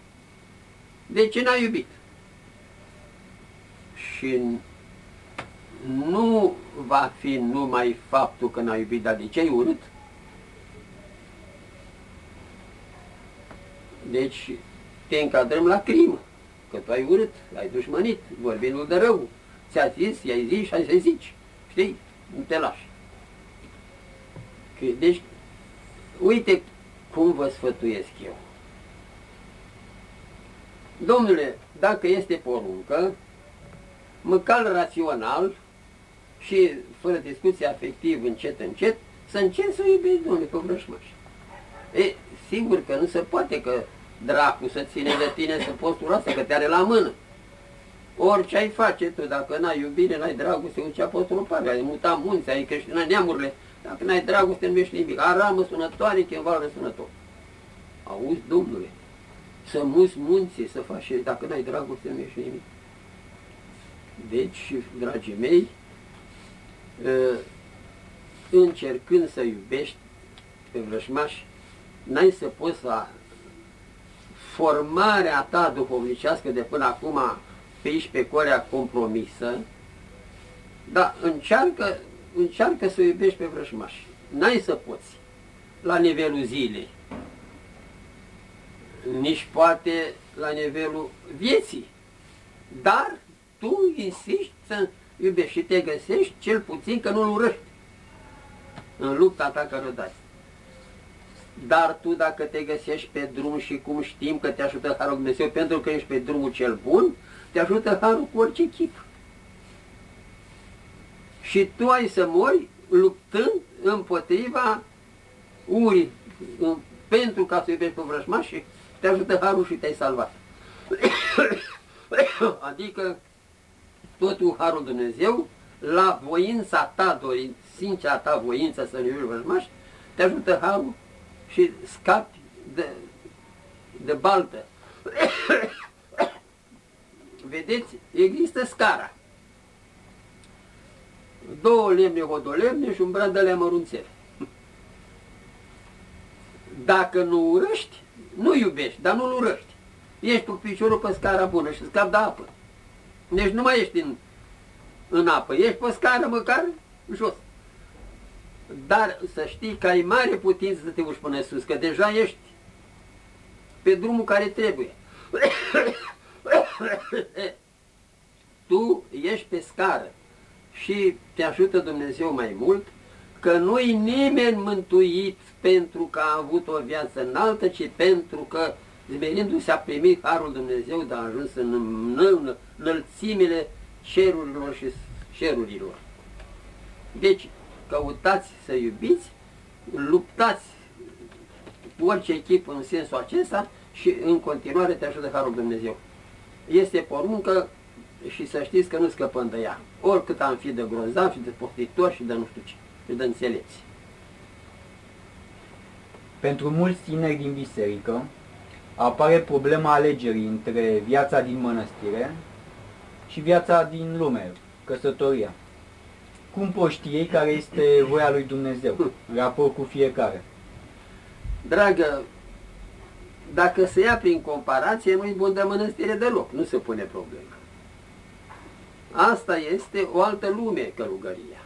Speaker 1: De ce n-a iubit? Și nu va fi numai faptul că n-a iubit, dar de ce ai urât? Deci te încadrăm la crimă, că tu ai urât, ai dușmănit, vorbindu de rău. Ți-a zis, i-ai zis și ai să zici. Știi? Nu te lași. Deci, uite cum vă sfătuiesc eu. Domnule, dacă este poruncă, măcar rațional, și fără discuție afectiv, încet, încet, să încerci să iubești, Domnule, pe vrășmaș. E, sigur că nu se poate că dracu să ține de tine să postura asta, că te are la mână. Orice ai face tu, dacă n-ai iubire, n-ai dragoste, ce apostolul Pavel, ai muta munți, ai creștinat neamurile, dacă n-ai dragoste, nu ești nimic. Aramă sunătoare, chemval răsunător. Auzi, Domnule, să muți munții, să faci, dacă n-ai dragoste, nu ești nimic. Deci, dragii mei, Ă, încercând să iubești pe vrășmași, n-ai să poți să formarea ta duhovnicească de până acum pe aici pe corea compromisă, dar încearcă, încearcă să iubești pe vrășmași. N-ai să poți la nivelul zilei, nici poate la nivelul vieții, dar tu insisti să iubești și te găsești, cel puțin că nu-l urăști în lupta ta care o dai. Dar tu dacă te găsești pe drum și cum știm că te ajută Harul Dumnezeu pentru că ești pe drumul cel bun, te ajută Harul cu orice chip. Și tu ai să mori luptând împotriva urii, pentru ca să iubești pe vrăjmași, te ajută Harul și te-ai salvat. adică totul Harul Dumnezeu, la voința ta, dorința ta voința să ne iubi vrăjmași, te ajută Harul și scapi de, de baltă. Vedeți, există scara. Două lemne hodolemne și un brad de alea mărunțele. Dacă nu urăști, nu iubești, dar nu-l urăști. Ești cu piciorul pe scara bună și scapi de apă. Deci nu mai ești în, în apă, ești pe scară măcar jos. Dar să știi că ai mare putință să te uși până sus, că deja ești pe drumul care trebuie. tu ești pe scară și te ajută Dumnezeu mai mult, că nu-i nimeni mântuit pentru că a avut o viață înaltă, ci pentru că zmerindu-se a primit Harul Dumnezeu, dar a ajuns în înălțimile cerurilor și cerurilor. Deci, căutați să iubiți, luptați cu orice echipă în sensul acesta și în continuare te ajută Harul Dumnezeu. Este poruncă și să știți că nu scăpăm de ea. Oricât am fi de grozav și de poftitor și de nu știu ce, și de înțelepți.
Speaker 2: Pentru mulți tineri din biserică apare problema alegerii între viața din mănăstire și viața din lume, căsătoria. Cum poți ști ei care este voia lui Dumnezeu, raport cu fiecare?
Speaker 1: Dragă, dacă se ia prin comparație, nu-i bun de mănăstire deloc, nu se pune problema. Asta este o altă lume, călugăria.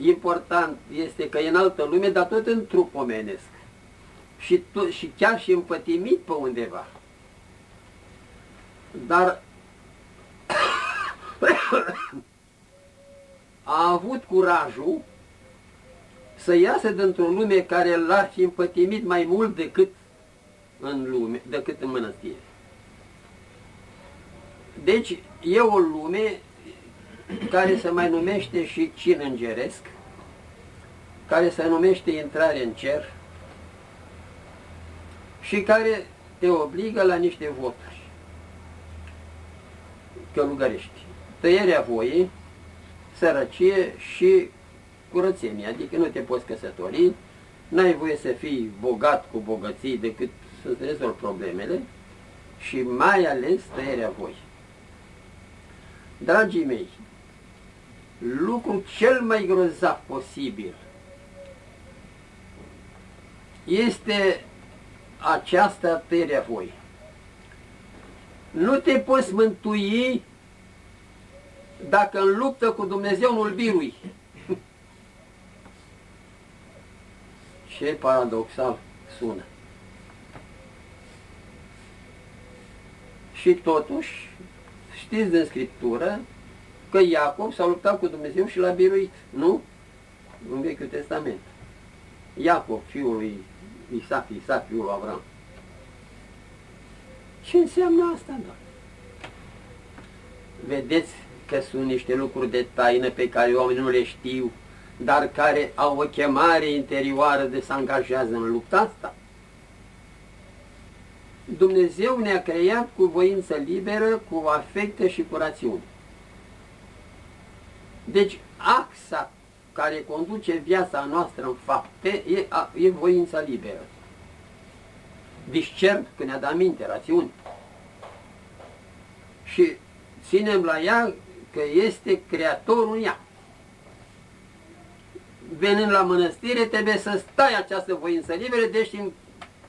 Speaker 1: Important este că e în altă lume, dar tot în trup omenesc. Și, tot, și chiar și împătimit pe undeva. Dar a avut curajul să iasă dintr-o lume care l-ar fi împătimit mai mult decât în lume, decât în mănăstire. Deci e o lume care se mai numește și cin îngeresc, care se numește intrare în cer și care te obligă la niște voturi călugărești. Tăierea voii, sărăcie și curățenie, adică nu te poți căsători, n-ai voie să fii bogat cu bogății decât să-ți rezolvi problemele și mai ales tăierea voii. Dragii mei, lucrul cel mai grozav posibil este această tăierea voi. Nu te poți mântui dacă în luptă cu Dumnezeu nu-L birui. Ce paradoxal sună. Și totuși, știți din Scriptură că Iacob s-a luptat cu Dumnezeu și l-a biruit, nu? În Vechiul Testament. Iacob, fiul lui Isaac, Isaac, fiul lui Avram. Ce înseamnă asta, da? Vedeți că sunt niște lucruri de taină pe care oamenii nu le știu, dar care au o chemare interioară de să angajează în lupta asta. Dumnezeu ne-a creat cu voință liberă, cu afecte și cu rațiune. Deci axa care conduce viața noastră în fapte e, e voința liberă. Discern că ne-a dat minte, rațiune. Și ținem la ea că este creatorul ea. Venind la mănăstire, trebuie să stai această voință liberă, deci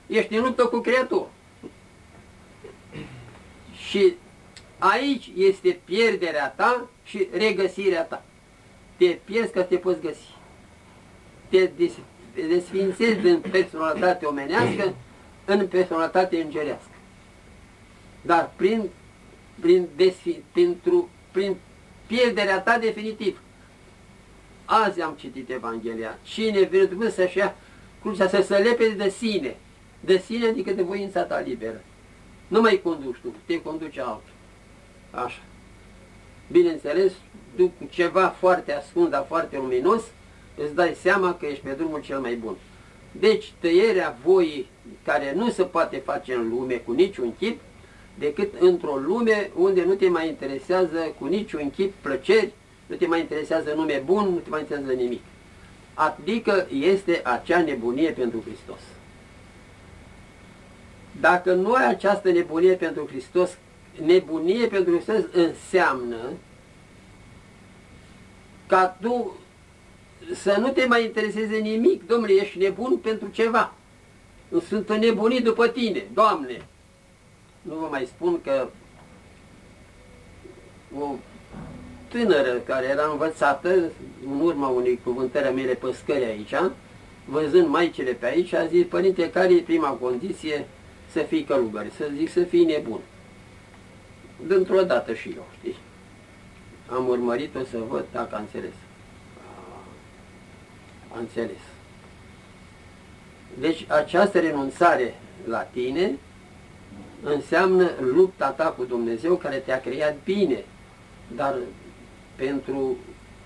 Speaker 1: ești în luptă cu creatorul. Și aici este pierderea ta și regăsirea ta. Te pierzi că te poți găsi. Te desfințezi din personalitate omenească în personalitate îngerească. Dar prin, prin, desfi, pentru, prin pierderea ta definitiv. Azi am citit Evanghelia. Cine vine să-și ia crucea, să se lepede de sine. De sine adică de voința ta liberă. Nu mai conduci tu, te conduce altul. Așa. Bineînțeles, după ceva foarte ascuns, dar foarte luminos, îți dai seama că ești pe drumul cel mai bun. Deci tăierea voii care nu se poate face în lume cu niciun chip, decât într-o lume unde nu te mai interesează cu niciun chip plăceri, nu te mai interesează nume bun, nu te mai interesează nimic. Adică este acea nebunie pentru Hristos. Dacă nu ai această nebunie pentru Hristos, nebunie pentru Hristos înseamnă ca tu să nu te mai intereseze nimic, domnule, ești nebun pentru ceva. Sunt nebunit după tine, Doamne. Nu vă mai spun că o tânără care era învățată în urma unei cuvântări a mele păscări aici, văzând maicile pe aici, a zis, părinte, care e prima condiție să fii călugări? Să zic să fii nebun. Dintr-o dată și eu, știi? Am urmărit-o să văd dacă a înțeles. A înțeles. Deci această renunțare la tine înseamnă lupta ta cu Dumnezeu care te-a creat bine, dar pentru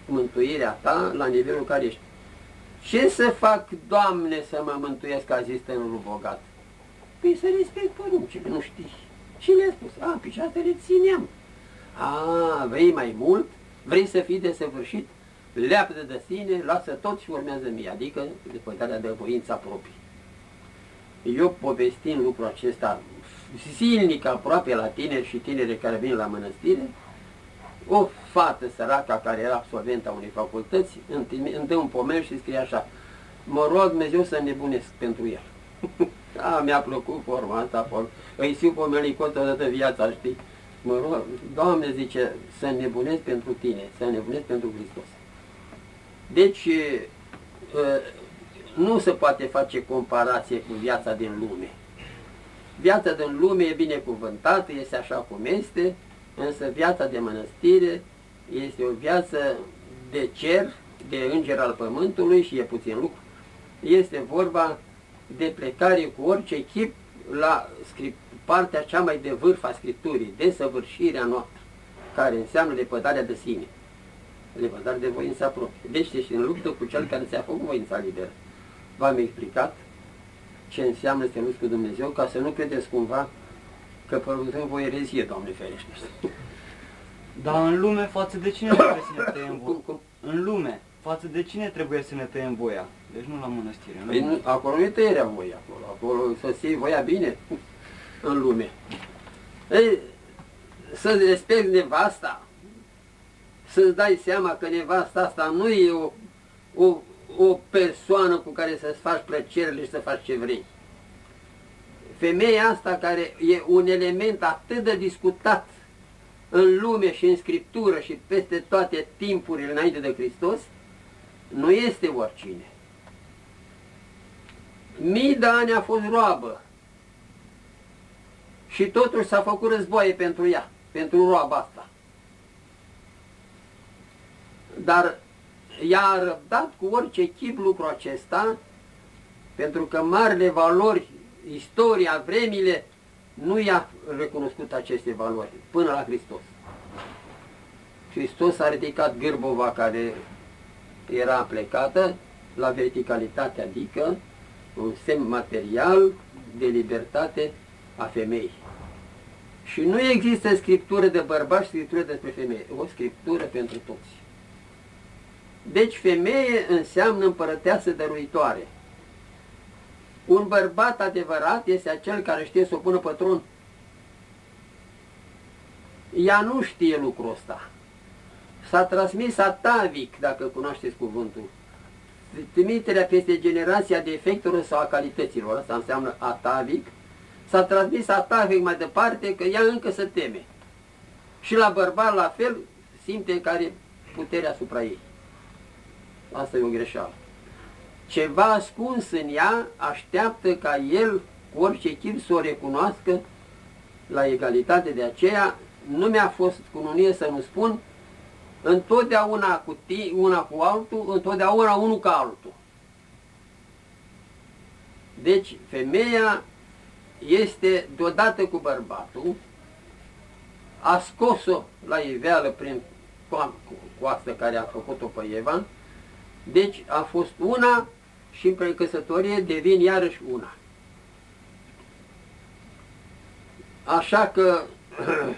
Speaker 1: mântuirea ta la nivelul care ești. Ce să fac, Doamne, să mă mântuiesc, a zis tânărul bogat? Păi să respect poruncile, nu știi. Și le-a spus, a, pe și asta le țineam. A, vrei mai mult? Vrei să fii desăvârșit? leapă de sine, lasă tot și urmează mie, adică depărtarea de voința proprie. Eu povestind lucrul acesta silnic aproape la tineri și tineri care vin la mănăstire, o fată săracă care era absolventa unei facultăți, îmi dă un pomel și scrie așa, mă rog Dumnezeu să nebunesc pentru el. A, mi-a plăcut forma asta, îi siu pomelicot toată viața, știi? Mă rog, Doamne zice, să nebunesc pentru tine, să nebunesc pentru Hristos. Deci, nu se poate face comparație cu viața din lume. Viața din lume e binecuvântată, este așa cum este, însă viața de mănăstire este o viață de cer, de înger al pământului și e puțin lucru. Este vorba de plecare cu orice chip la partea cea mai de vârf a Scripturii, desăvârșirea noastră, care înseamnă lepădarea de sine, lepădarea de voința proprie. Deci ești în luptă cu cel care ți-a făcut voința liberă. V-am explicat ce înseamnă să te cu Dumnezeu, ca să nu credeți cumva că părutăm voi erezie, Doamne ferește.
Speaker 3: Dar în lume față de cine trebuie să ne tăiem voia? Cum, cum? În lume, față de cine trebuie să ne tăiem voia? Deci nu la mănăstire.
Speaker 1: Păi nu, acolo nu e tăierea voia, acolo, acolo să-ți iei voia bine în lume. Ei, să respecti nevasta, să-ți dai seama că nevasta asta nu e o, o, o persoană cu care să-ți faci plăcerile și să faci ce vrei. Femeia asta care e un element atât de discutat în lume și în Scriptură și peste toate timpurile înainte de Hristos, nu este oricine. Mii de ani a fost roabă și totuși s-a făcut războaie pentru ea, pentru roaba asta. Dar ea a răbdat cu orice chip lucru acesta, pentru că marile valori, istoria, vremile, nu i-a recunoscut aceste valori până la Hristos. Hristos a ridicat gârbova care era plecată la verticalitate, adică un semn material de libertate a femeii. Și nu există scriptură de bărbat și scriptură despre femeie, o scriptură pentru toți. Deci femeie înseamnă împărăteasă dăruitoare. Un bărbat adevărat este acel care știe să o pună pătron. Ea nu știe lucrul ăsta. S-a transmis atavic, dacă cunoașteți cuvântul. Trimiterea peste generația defectelor sau a calităților, asta înseamnă atavic. S-a transmis atavic mai departe că ea încă se teme. Și la bărbat, la fel, simte care puterea asupra ei. Asta e o greșeală. Ceva ascuns în ea așteaptă ca el, cu orice chip, să o recunoască la egalitate. De aceea nu mi-a fost cununie să nu spun întotdeauna cu tine, una cu altul, întotdeauna unul ca altul. Deci, femeia este deodată cu bărbatul, a scos-o la iveală prin coastă care a făcut-o pe Eva, deci a fost una și în căsătorie devin iarăși una. Așa că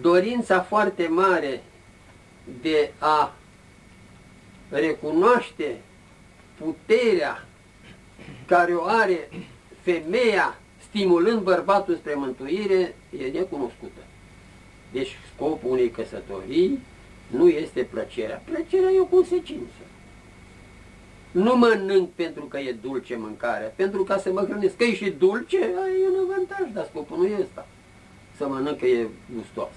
Speaker 1: dorința foarte mare de a recunoaște puterea care o are femeia stimulând bărbatul spre mântuire e necunoscută. Deci scopul unei căsătorii nu este plăcerea. Plăcerea e o consecință. Nu mănânc pentru că e dulce mâncarea, pentru ca să mă hrănesc. Că e și dulce, e un avantaj, dar scopul nu e ăsta. Să mănânc că e gustos.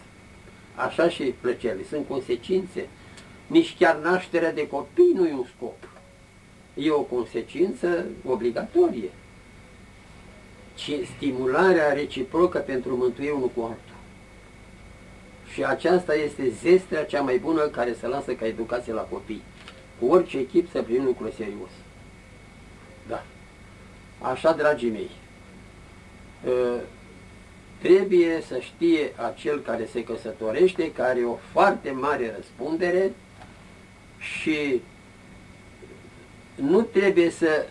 Speaker 1: Așa și plăcerile. Sunt consecințe. Nici chiar nașterea de copii nu e un scop. E o consecință obligatorie. Ci stimularea reciprocă pentru mântuire unul cu altul. Și aceasta este zestrea cea mai bună care se lasă ca educație la copii. Cu orice echip să primim lucru serios. Da. Așa, dragii mei, ă, trebuie să știe acel care se căsătorește, care are o foarte mare răspundere și nu trebuie să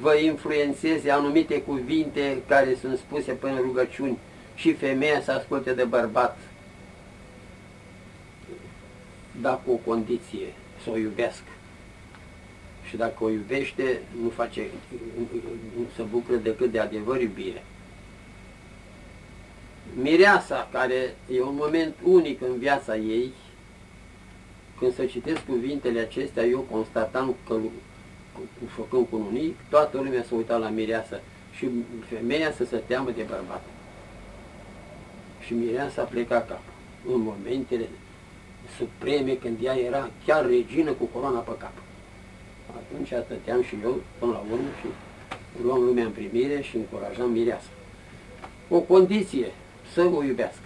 Speaker 1: vă influențeze anumite cuvinte care sunt spuse până rugăciuni și femeia să asculte de bărbat dar cu o condiție, să o iubească. Și dacă o iubește, nu face, nu se bucură decât de adevăr iubire. Mireasa, care e un moment unic în viața ei, când să citesc cuvintele acestea, eu constatam că, făcând cu unii, toată lumea s-a uitat la mireasă și femeia să se teamă de bărbat. Și mireasa pleca capul în momentele supreme când ea era chiar regină cu coroana pe cap. Atunci stăteam și eu până la urmă și luam lumea în primire și încurajam mireasa. O condiție, să o iubească.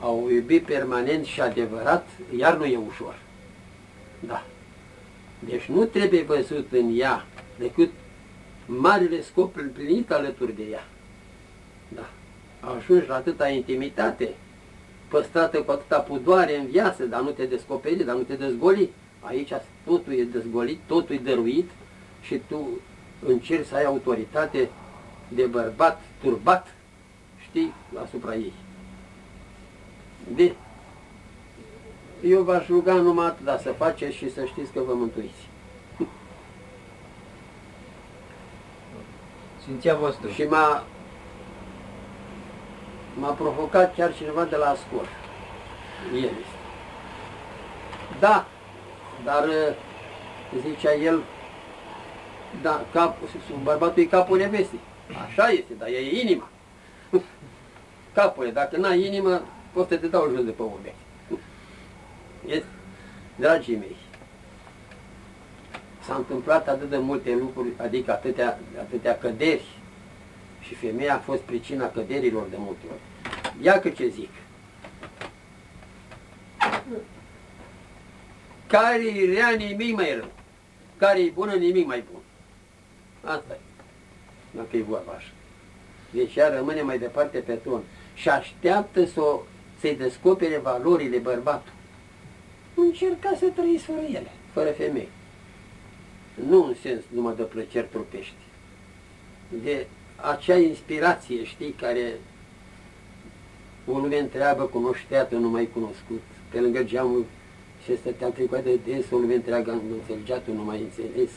Speaker 1: A o iubi permanent și adevărat, iar nu e ușor. Da. Deci nu trebuie văzut în ea decât marele scop împlinit alături de ea. Da. Ajungi la atâta intimitate, păstrată cu atâta pudoare în viață, dar nu te descoperi, dar nu te dezgoli. Aici totul e dezgolit, totul e dăruit și tu încerci să ai autoritate de bărbat turbat, știi, asupra ei. De, eu v-aș ruga numai atât să faceți și să știți că vă mântuiți.
Speaker 2: Sfinția voastră.
Speaker 1: Și m-a m-a provocat chiar cineva de la Ascor. El este. Da, dar zicea el, da, cap, bărbatul e capul nevestii. Așa este, dar e inima. Capul, dacă n-ai inimă, poți să te dau jos de pe obiect. Este, dragii mei, s-a întâmplat atât de multe lucruri, adică atâtea, atâtea căderi și femeia a fost pricina căderilor de multe ori. Ia că ce zic. Care e rea, nimic mai rău. Care e bună, nimic mai bun. Asta e. Dacă e vorba așa. Deci ea rămâne mai departe pe tron și așteaptă să să-i descopere valorile bărbatul. Încerca să trăiți fără ele, fără femei. Nu în sens numai de plăceri trupești. De acea inspirație, știi, care o lume întreabă cunoștea, tu nu mai cunoscut. Pe lângă geamul și stătea trecut de des, o lume întreagă nu înțelegea, tu nu mai înțeles.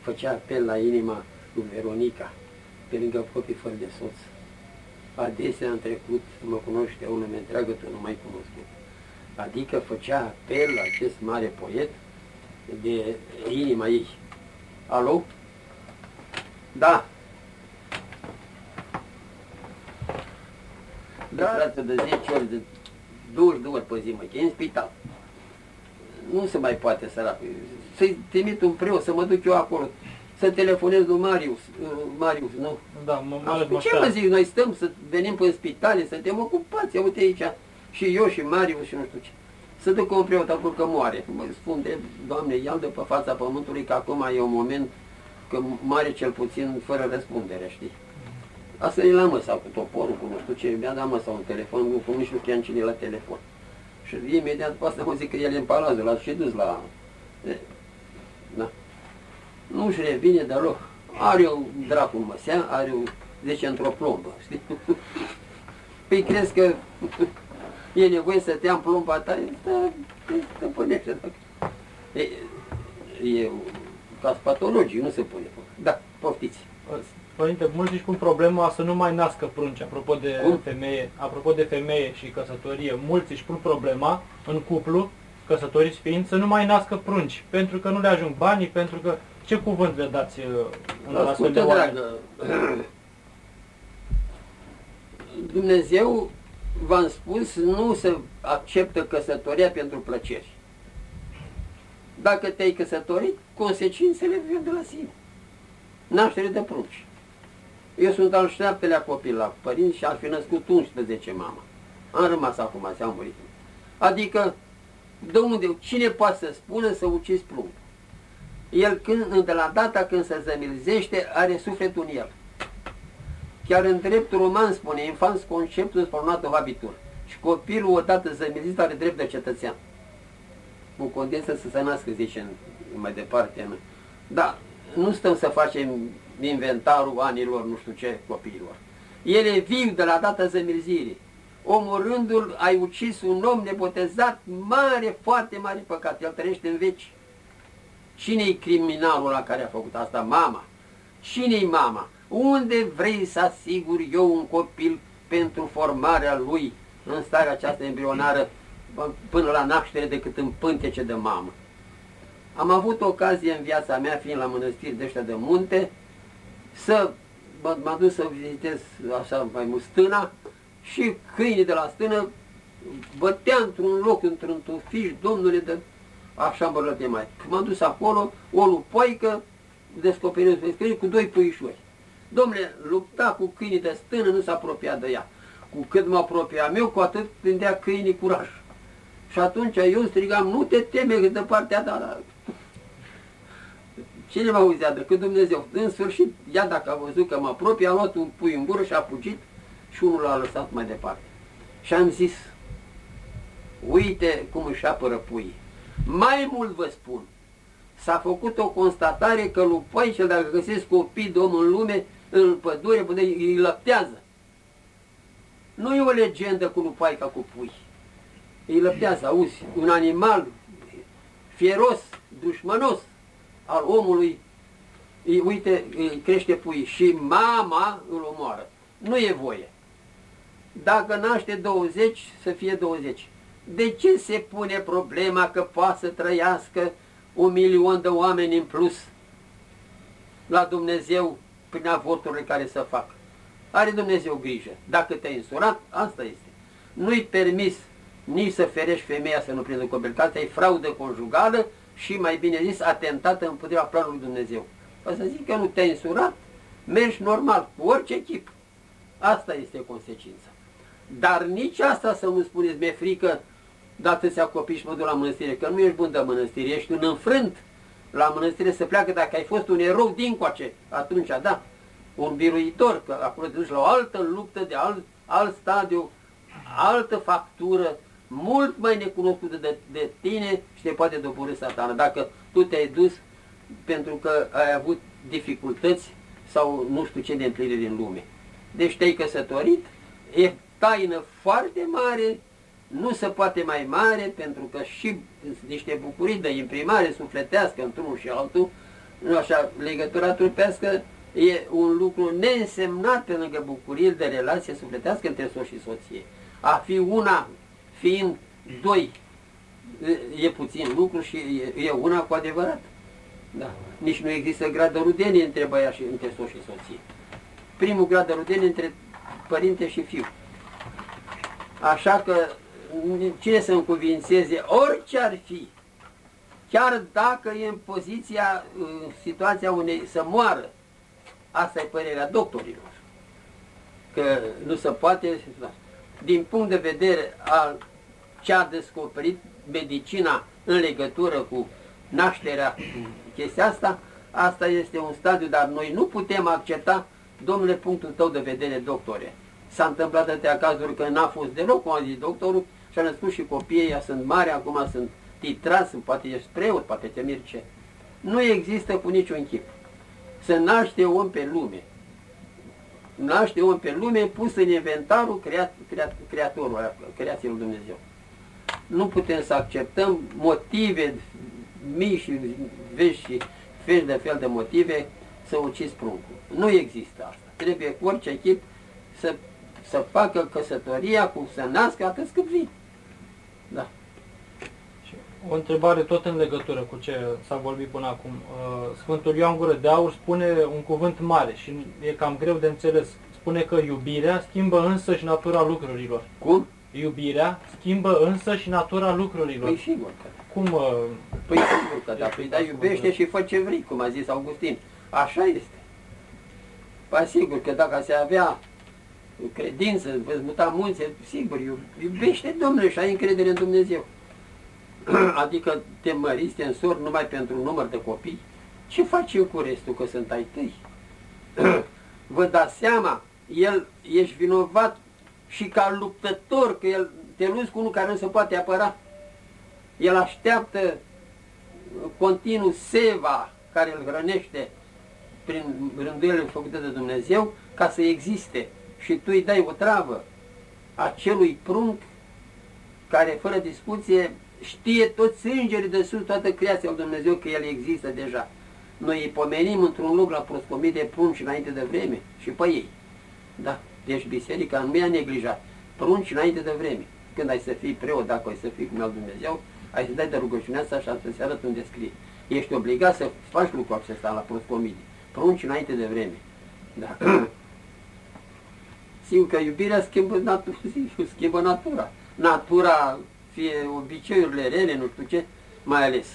Speaker 1: Făcea apel la inima lui Veronica, pe lângă copii fără de soț. Adesea în trecut mă cunoște o lume întreagă, tu nu mai cunoscut. Adică făcea apel la acest mare poet de inima ei. Alo? Da. Da. de 10 ori, de 22 ori pe zi, mă, e în spital. Nu se mai poate săracul. Să-i trimit un preot, să mă duc eu acolo, să telefonez lui Marius, uh, Marius, nu?
Speaker 4: Da, mă, mă
Speaker 1: Așa, Ce mă zic, noi stăm să venim pe spitale, suntem ocupați, uite aici, și eu și Marius și nu știu ce. Să duc un preot acolo că moare. Mă spun de, Doamne, ia de pe fața pământului că acum e un moment că mare cel puțin fără răspundere, știi? Asta e la măsa cu toporul, cu nu știu ce, mi-a dat măsa un telefon, cu nu știu chiar cine la telefon. Și imediat după asta mă zic că el e în palazul, l-a și dus la... Da. Nu-și revine deloc. Are o dracu în măsea, are o, zice, într-o plombă, știi? Păi crezi că e nevoie să te ia în plomba ta? Te pănește. E, e ca patologii, nu se pune. Da, poftiți.
Speaker 4: Părinte, mulți își pun problema să nu mai nască prunci, apropo de Cum? femeie, apropo de femeie și căsătorie. Mulți își pun problema în cuplu, căsătoriți fiind, să nu mai nască prunci, pentru că nu le ajung banii, pentru că... Ce cuvânt le dați uh, în astfel de dragă,
Speaker 1: Dumnezeu, v-am spus, nu se acceptă căsătoria pentru plăceri. Dacă te-ai căsătorit, consecințele vin de la sine. Naștere de prunci. Eu sunt al șaptelea copil la părinți și ar fi născut 11 mama. Am rămas acum, s-a murit. Adică, de unde, cine poate să spună să ucizi plumb? El când, de la data când se zămilzește, are sufletul în el. Chiar în dreptul roman spune, infans conceptul spărnatul habitur. Și copilul odată zămilzit are drept de cetățean. Cu condiție să se nască, zice mai departe. Nu? Dar nu stăm să facem inventarul anilor, nu știu ce, copiilor. El e viu de la data zămirzirii. omorându-l, ai ucis un om nebotezat, mare, foarte mare păcat, el trăiește în veci. Cine-i criminalul la care a făcut asta? Mama. Cine-i mama? Unde vrei să asigur eu un copil pentru formarea lui în starea aceasta embrionară până la naștere decât în pântece de mamă? Am avut ocazie în viața mea, fiind la mănăstiri de ăștia de munte, să m-am dus să vizitez așa mai mult stâna și câinii de la stână bătea într-un loc, într-un tufiș, domnule, de așa bărlăte mai. M-am dus acolo, o lupoică, descoperiți pe cu doi puișori. Domnule, lupta cu câinii de stână, nu s-a apropiat de ea. Cu cât mă apropia meu, cu atât prindea câinii curaj. Și atunci eu strigam, nu te teme, că de partea ta. Cine mă auzea decât Dumnezeu? În sfârșit, ea dacă a văzut că mă apropie, a luat un pui în gură și a fugit și unul l-a lăsat mai departe. Și am zis, uite cum își apără puii. Mai mult vă spun, s-a făcut o constatare că lupoi și dacă găsesc copii de om în lume, în pădure, până îi lăptează. Nu e o legendă cu lupaica cu pui. Îi lăptează, auzi, un animal fieros, dușmănos al omului, îi, uite, îi crește pui și mama îl omoară. Nu e voie. Dacă naște 20, să fie 20. De ce se pune problema că poate să trăiască un milion de oameni în plus la Dumnezeu prin avorturile care să fac? Are Dumnezeu grijă. Dacă te-ai însurat, asta este. Nu-i permis nici să ferești femeia să nu prindă copil, că asta e fraudă conjugală și mai bine zis atentată împotriva planului Dumnezeu. O să zic că nu te-ai însurat, mergi normal, cu orice chip. Asta este consecința. Dar nici asta să nu spuneți, mi-e frică de atâția copii și mă duc la mănăstire, că nu ești bun de mănăstire, ești un înfrânt la mănăstire să pleacă dacă ai fost un erou din coace, atunci da, un biruitor, că acolo te duci la o altă luptă de alt, alt stadiu, altă factură, mult mai necunoscută de, de tine și te poate doborâ satana. Dacă tu te-ai dus pentru că ai avut dificultăți sau nu știu ce de împlinire din lume. Deci te-ai căsătorit, e taină foarte mare, nu se poate mai mare, pentru că și niște bucurii de imprimare sufletească într-unul și altul, nu așa, legătura trupească e un lucru neînsemnat pe lângă bucurii de relație sufletească între soț și soție. A fi una fiind doi e puțin lucru și e, e una cu adevărat. Da. Nici nu există grad de rudenie între băiat și între soț și soție. Primul grad de rudenie între părinte și fiu. Așa că cine să încuvințeze, orice ar fi, chiar dacă e în poziția, în situația unei să moară, asta e părerea doctorilor, că nu se poate, din punct de vedere al ce a descoperit medicina în legătură cu nașterea, cu chestia asta, asta este un stadiu, dar noi nu putem accepta, domnule, punctul tău de vedere, doctore. S-a întâmplat atâtea cazuri că n-a fost deloc, cum a zis doctorul, și-a născut și copiii, ea sunt mari, acum sunt titrați, poate ești preot, poate te ce. Nu există cu niciun chip. Să naște om pe lume. Naște om pe lume pus în inventarul creat, creat, creatorului, creației lui Dumnezeu. Nu putem să acceptăm motive mii și vești și fel de fel de motive să ucizi pruncul. Nu există asta. Trebuie cu orice echip să să facă căsătoria, cum să nască, atât cât vin. Da.
Speaker 4: O întrebare tot în legătură cu ce s-a vorbit până acum. Uh, Sfântul Ioan Gură de Aur spune un cuvânt mare și e cam greu de înțeles. Spune că iubirea schimbă însă și natura lucrurilor.
Speaker 1: Cum?
Speaker 4: Iubirea schimbă însă și natura lucrurilor.
Speaker 1: Păi sigur că
Speaker 4: da. Cum? Uh,
Speaker 1: păi sigur că da. Păi da, iubește și fă ce vrei, cum a zis Augustin. Așa este. Păi sigur că dacă se avea credință, vă muta munți, sigur, iubește Domnul și ai încredere în Dumnezeu. Adică te măriți, te însori numai pentru număr de copii. Ce faci eu cu restul, că sunt ai tăi? vă dați seama, el ești vinovat și ca luptător, că el te luți cu unul care nu se poate apăra. El așteaptă continuu seva care îl hrănește prin rânduielile făcute de Dumnezeu ca să existe și tu îi dai o travă. acelui prunc care fără discuție știe toți îngerii de sus, toată creația lui Dumnezeu că El există deja. Noi îi pomenim într-un loc la proscomii de prunci înainte de vreme și pe ei. Da, deci biserica nu i-a neglijat. Prunci înainte de vreme. Când ai să fii preot, dacă ai să fii cum al Dumnezeu, ai să dai de rugăciunea asta și să se arăt unde scrie. Ești obligat să faci lucrul acesta la proscomidii. Prunci înainte de vreme. Da. Sigur că iubirea schimbă, natu schimbă natura. Natura, fie obiceiurile rele, nu știu ce, mai ales.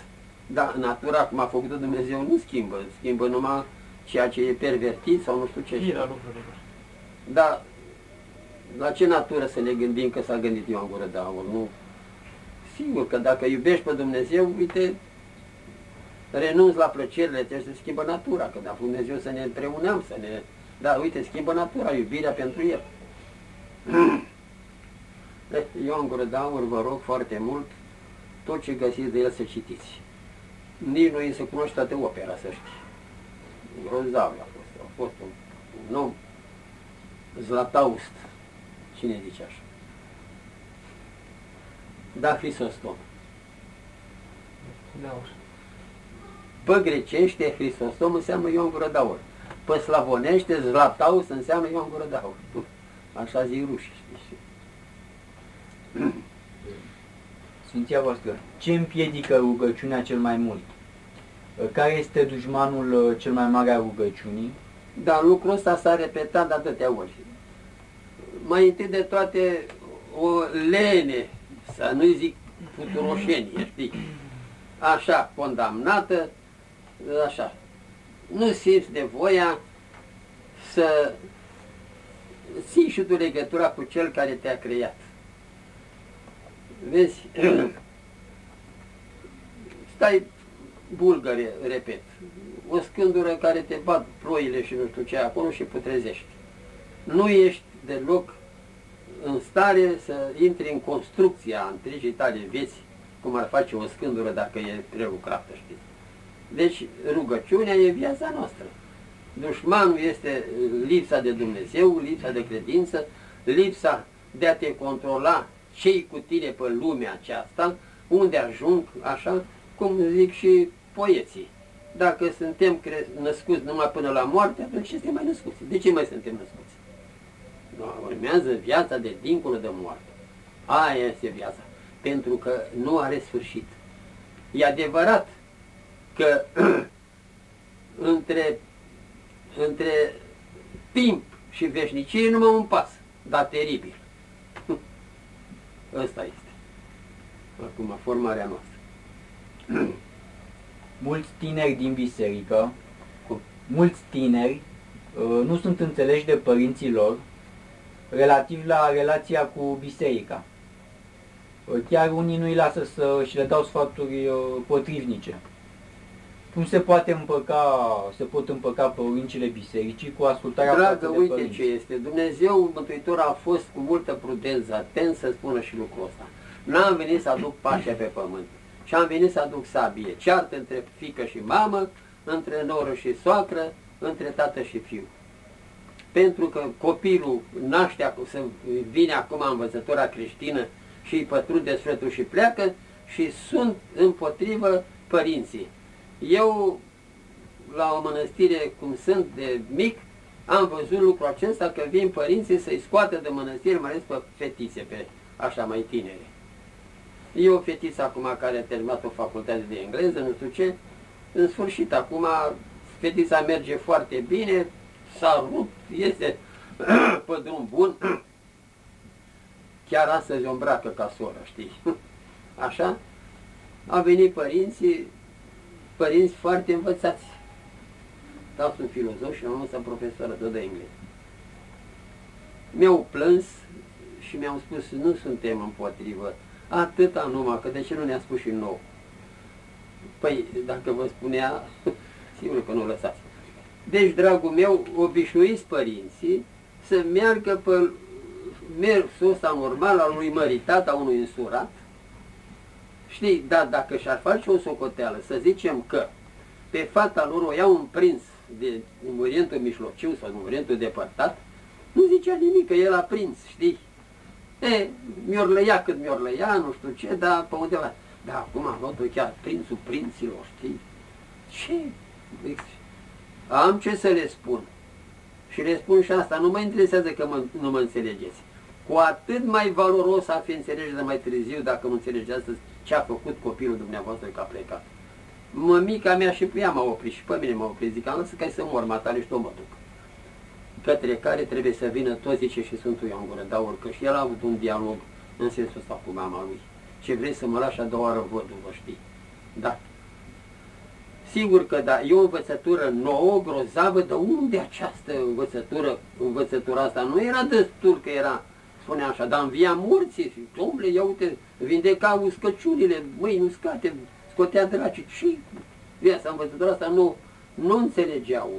Speaker 1: Dar natura, cum a făcut Dumnezeu, nu schimbă. Schimbă numai ceea ce e pervertit sau nu știu ce.
Speaker 4: Firea lucrurilor.
Speaker 1: Dar la ce natură să ne gândim că s-a gândit Ioan Gură de Aur? Nu. Sigur că dacă iubești pe Dumnezeu, uite, renunți la plăcerile, trebuie să schimbă natura, că dacă Dumnezeu să ne împreuneam, să ne... Da, uite, schimbă natura, iubirea pentru El. Ioan Gură de Aur, vă rog foarte mult, tot ce găsiți de el să citiți. Nici nu îi se cunoște toată opera, să știi. Grozav a fost, a fost un, un om Zlataust. Cine zice așa? Da, Hristostom.
Speaker 4: Da,
Speaker 1: Pe grecește, Hristostom înseamnă Ion Gură de Aur. Pe slavonește, Zlataus înseamnă Ion Gură de Aur. Așa zic rușii, știi?
Speaker 2: Sfinția voastră, ce împiedică rugăciunea cel mai mult? Care este dușmanul uh, cel mai mare a rugăciunii?
Speaker 1: Dar lucrul ăsta s-a repetat de atâtea ori. Mai întâi de toate o lene, să nu-i zic futuroșenie, știi? Așa, condamnată, așa. Nu simți nevoia să ții și tu legătura cu cel care te-a creat. Vezi? Stai bulgăre, repet, o scândură care te bat ploile și nu știu ce acolo și putrezești. Nu ești deloc în stare să intri în construcția întregii tale vieți, cum ar face o scândură dacă e prelucrată, știți. Deci rugăciunea e viața noastră. Dușmanul este lipsa de Dumnezeu, lipsa de credință, lipsa de a te controla cei cu tine pe lumea aceasta, unde ajung, așa cum zic și poeții. Dacă suntem născuți numai până la moarte, atunci ce suntem mai născuți? De ce mai suntem născuți? Nu, urmează viața de dincolo de moarte. Aia este viața. Pentru că nu are sfârșit. E adevărat că între, între timp și veșnicie numai un pas, dar teribil. Ăsta este. Acum, formarea noastră.
Speaker 2: mulți tineri din biserică, mulți tineri uh, nu sunt înțeleși de părinții lor relativ la relația cu biserica. Uh, chiar unii nu îi lasă să și le dau sfaturi uh, potrivnice. Cum se poate împăca, se pot împăca părincile bisericii cu ascultarea
Speaker 1: Dragă,
Speaker 2: de
Speaker 1: uite
Speaker 2: părinți?
Speaker 1: ce este. Dumnezeu Mântuitor a fost cu multă prudență atent să spună și lucrul ăsta. N-am venit să aduc pașa pe pământ și am venit să aduc sabie. Ceartă între fică și mamă, între noră și soacră, între tată și fiu. Pentru că copilul naște, să vine acum învățătura creștină și îi pătrunde sfătul și pleacă și sunt împotrivă părinții. Eu, la o mănăstire cum sunt de mic, am văzut lucrul acesta că vin părinții să-i scoată de mănăstire, mai ales pe fetițe, pe așa mai tinere. E o fetiță acum care a terminat o facultate de engleză, nu știu ce. În sfârșit, acum fetița merge foarte bine, s-a rupt, este pe drum bun. Chiar astăzi o îmbracă ca soră, știi? Așa? Au venit părinții, părinți foarte învățați. Tau sunt filozof și am sunt profesoră tot de engleză. Mi-au plâns și mi-au spus, nu suntem împotrivă Atâta numai, că de ce nu ne-a spus și nou? Păi, dacă vă spunea, sigur că nu lăsați. Deci, dragul meu, obișnuiți părinții să meargă pe mersul ăsta normal al unui măritat, a unui însurat. Știi, dar dacă și-ar face o socoteală, să zicem că pe fata lor o iau un prins de, din Orientul Mijlociu sau din Orientul Depărtat, nu zicea nimic, că el a prins, știi? E, mi-or lăia cât mi-or lăia, nu știu ce, dar pe undeva. Dar acum am luat-o chiar prințul prinților, știi? Ce? Am ce să le spun. Și le spun și asta, nu mă interesează că mă, nu mă înțelegeți. Cu atât mai valoros a fi înțelege de mai târziu dacă nu înțelege astăzi ce a făcut copilul dumneavoastră că a plecat. Mămica mea și pe ea m-a oprit și pe mine m-a oprit. Zic, am lăsat ca să mor, matale și tot mă duc. Către care trebuie să vină toți, zice și Sfântul Ioan Gură Daur, că și el a avut un dialog în sensul ăsta cu mama lui. Ce vrei să mă lași a doua oară văduvă, știi? Da. Sigur că da, e o învățătură nouă, grozavă, dar unde această învățătură, învățătura asta nu era destul că era, spune așa, dar învia morții și, domnule, ia uite, vindeca uscăciunile, mâini uscate, scotea dracii. Și viața învățătura asta nu, nu înțelegeau.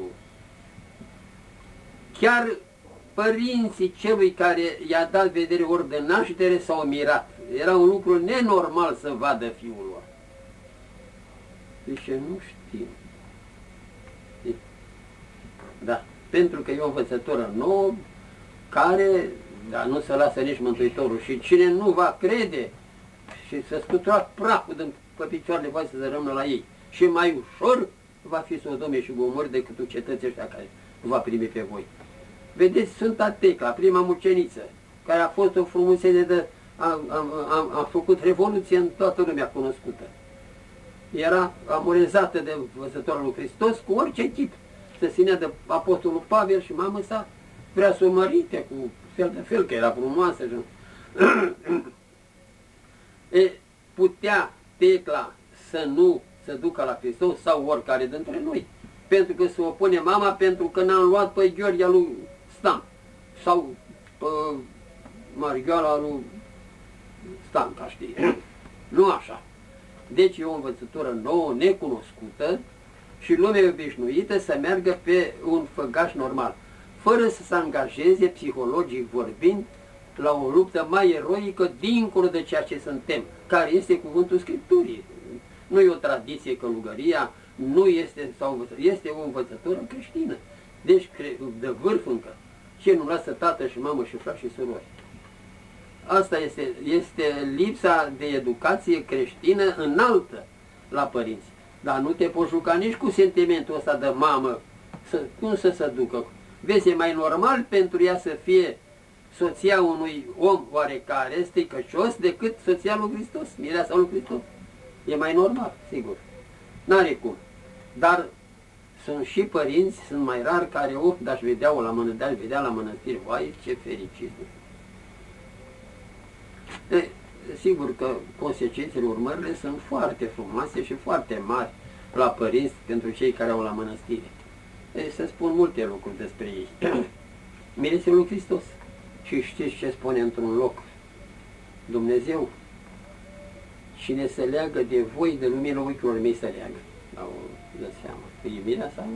Speaker 1: Chiar părinții celui care i-a dat vedere ori de naștere s-au mirat. Era un lucru nenormal să vadă fiul lor. Deci nu știu. Da, pentru că e o învățătură nouă care dar nu se lasă nici Mântuitorul. Și cine nu va crede și să scutura praful din pe picioarele voastre să rămână la ei. Și mai ușor va fi Sodome și Gomor decât cetății ăștia care va primi pe voi. Vedeți Sfânta Tecla, prima muceniță, care a fost o frumusețe de... A, a, a, a făcut revoluție în toată lumea cunoscută. Era amorezată de văzătorul lui Hristos cu orice chip. Se ținea de Apostolul Pavel și mama sa vrea să o mărite cu fel de fel, că era frumoasă. e, putea Tecla să nu se ducă la Hristos sau oricare dintre noi. Pentru că se opune mama pentru că n-am luat pe Gheorghe lui Stam sau pe Margheala lui Stam, ca știi. nu așa. Deci e o învățătură nouă, necunoscută și lumea obișnuită să meargă pe un făgaș normal, fără să se angajeze, psihologic vorbind, la o luptă mai eroică dincolo de ceea ce suntem, care este cuvântul Scripturii. Nu e o tradiție călugăria, nu este, sau este o învățătură creștină. Deci de vârf încă. Ce nu lasă tată și mamă și frați și surori. Asta este, este lipsa de educație creștină înaltă la părinți. Dar nu te poți juca nici cu sentimentul ăsta de mamă. Să, cum să se ducă? Vezi, e mai normal pentru ea să fie soția unui om oarecare stricăcios decât soția lui Hristos, mireasa lui Hristos. E mai normal, sigur. N-are cum. Dar sunt și părinți, sunt mai rari care, of, dar și vedeau la mănăstire, vedea la mănăstire, vai, ce fericit. E, sigur că consecințele, urmările sunt foarte frumoase și foarte mari la părinți pentru cei care au la mănăstire. E, se spun multe lucruri despre ei. Mirese lui Hristos. Și știți ce spune într-un loc? Dumnezeu, cine se leagă de voi, de lumina ochiilor mei se leagă. Au dă seama. Că iubirea sa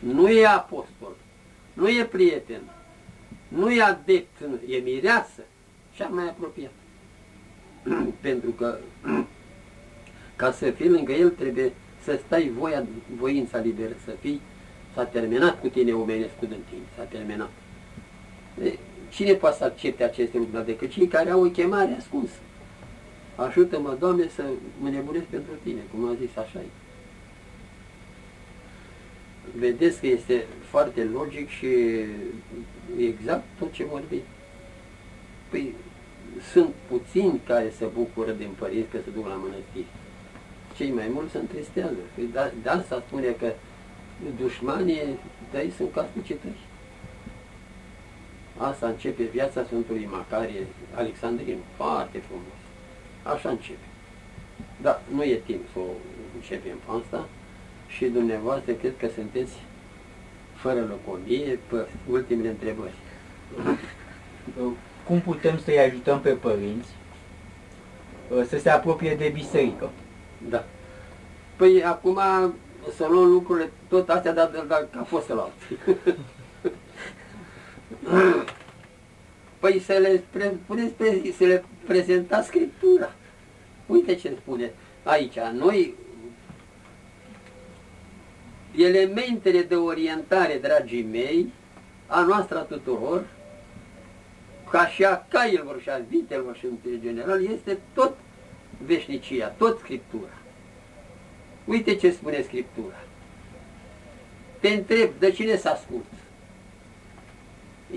Speaker 1: nu Nu e apostol, nu e prieten, nu e adept, e mireasă, cea mai apropiat. Pentru că ca să fii lângă el trebuie să stai voia, voința liberă, să fii, s-a terminat cu tine omenescu din tine, s-a terminat. Cine poate să accepte aceste lucruri decât cei care au o chemare ascunsă? Ajută-mă, Doamne, să mă nebunesc pentru Tine, cum a zis, așa e. Vedeți că este foarte logic și exact tot ce vorbi. Păi, sunt puțini care se bucură din părinți că se duc la mănăstiri. Cei mai mulți se întristează. Păi, de, de asta spune că dușmanii tăi sunt casnicii tăi. Asta începe viața Sfântului Macarie Alexandrin, foarte frumos. Așa începe. Dar nu e timp să o începem asta și dumneavoastră cred că sunteți fără locomie pe ultimele întrebări.
Speaker 2: Cum putem să-i ajutăm pe părinți uh, să se apropie de biserică?
Speaker 1: Da. Păi acum să luăm lucrurile tot astea, dar, dar ca fost la alții. Păi să le, puneți, să le prezenta Scriptura. Uite ce spune aici. Noi, elementele de orientare, dragii mei, a noastră tuturor, ca și a cailor și a vitelor și în general, este tot veșnicia, tot Scriptura. Uite ce spune Scriptura. Te întreb, de cine s-a ascult?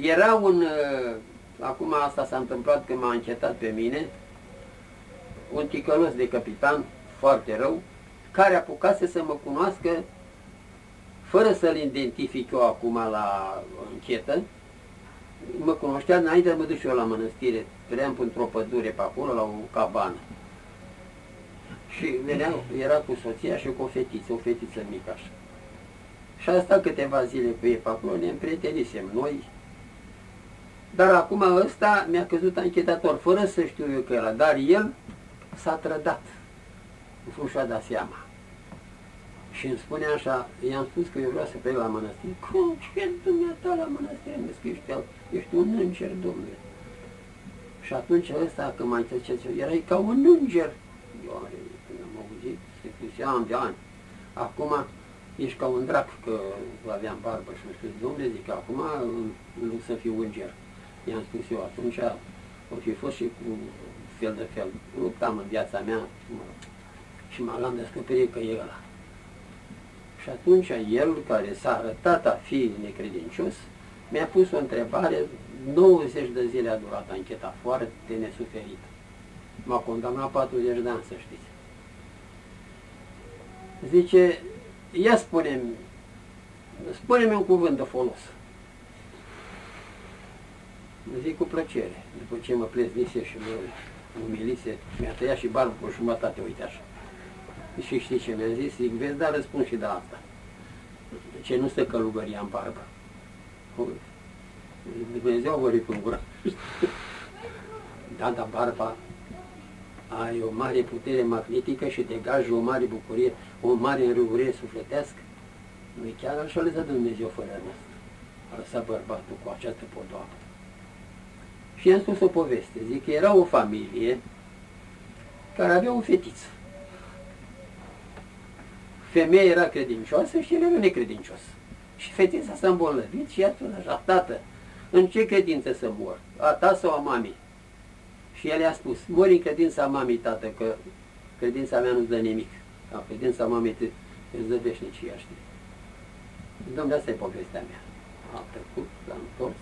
Speaker 1: Era un, uh, acum asta s-a întâmplat când m-a încetat pe mine, un ticălos de capitan, foarte rău, care apucase să mă cunoască fără să-l identific eu acum la închetă, mă cunoștea înainte de mă duc eu la mănăstire, trăiam într-o pădure pe acolo, la o cabană. Și venea, era cu soția și cu o fetiță, o fetiță mică așa. Și a stat câteva zile cu ei pe acolo, ne împrietenisem noi. Dar acum ăsta mi-a căzut anchetator, fără să știu eu că era, dar el s-a trădat. Nu și-a dat seama. Și îmi spune așa, i-am spus că eu vreau să plec la mănăstire. Cum? Ce dumneata la mănăstire? Mi că ești, ești un înger, domnule. Și atunci ăsta, că mai zice, erai ca un înger. Eu am auzit, se puse ani de ani. Acum ești ca un drac, că aveam barbă și nu știu, domnule, zic, acum nu să fiu înger. I-am spus eu, atunci o fi fost și cu fel de fel. Luptam în viața mea și m-am descoperit că e ăla. Și atunci el, care s-a arătat a fi necredincios, mi-a pus o întrebare, 90 de zile a durat ancheta, foarte nesuferită. M-a condamnat 40 de ani, să știți. Zice, ia spune-mi, spune-mi un cuvânt de folos. Zic cu plăcere, după ce mă pleznise și mă umilise, mi-a tăiat și barbul cu jumătate, uite așa. Și știți ce mi-a zis? Zic, vezi, dar răspund și de asta. Ce nu stă călugăria în barbă. Dumnezeu vă în gură. da, dar barba ai o mare putere magnetică și degajă o mare bucurie, o mare înrăurire sufletească. nu chiar așa le dă Dumnezeu fără noastră. A lăsat bărbatul cu această podoapă. Și i-am spus o poveste. Zic că era o familie care avea o fetiță femeia era credincioasă și el era necredincios. Și fetița s-a îmbolnăvit și ea spune așa, tată, în ce credință să mor? A ta sau a mamei? Și el i-a spus, mori în credința mamei, tată, că credința mea nu-ți dă nimic. A, credința mamei te, îți dă veșnicia, știi? Domnule, asta e povestea mea. A trecut, l-am întors,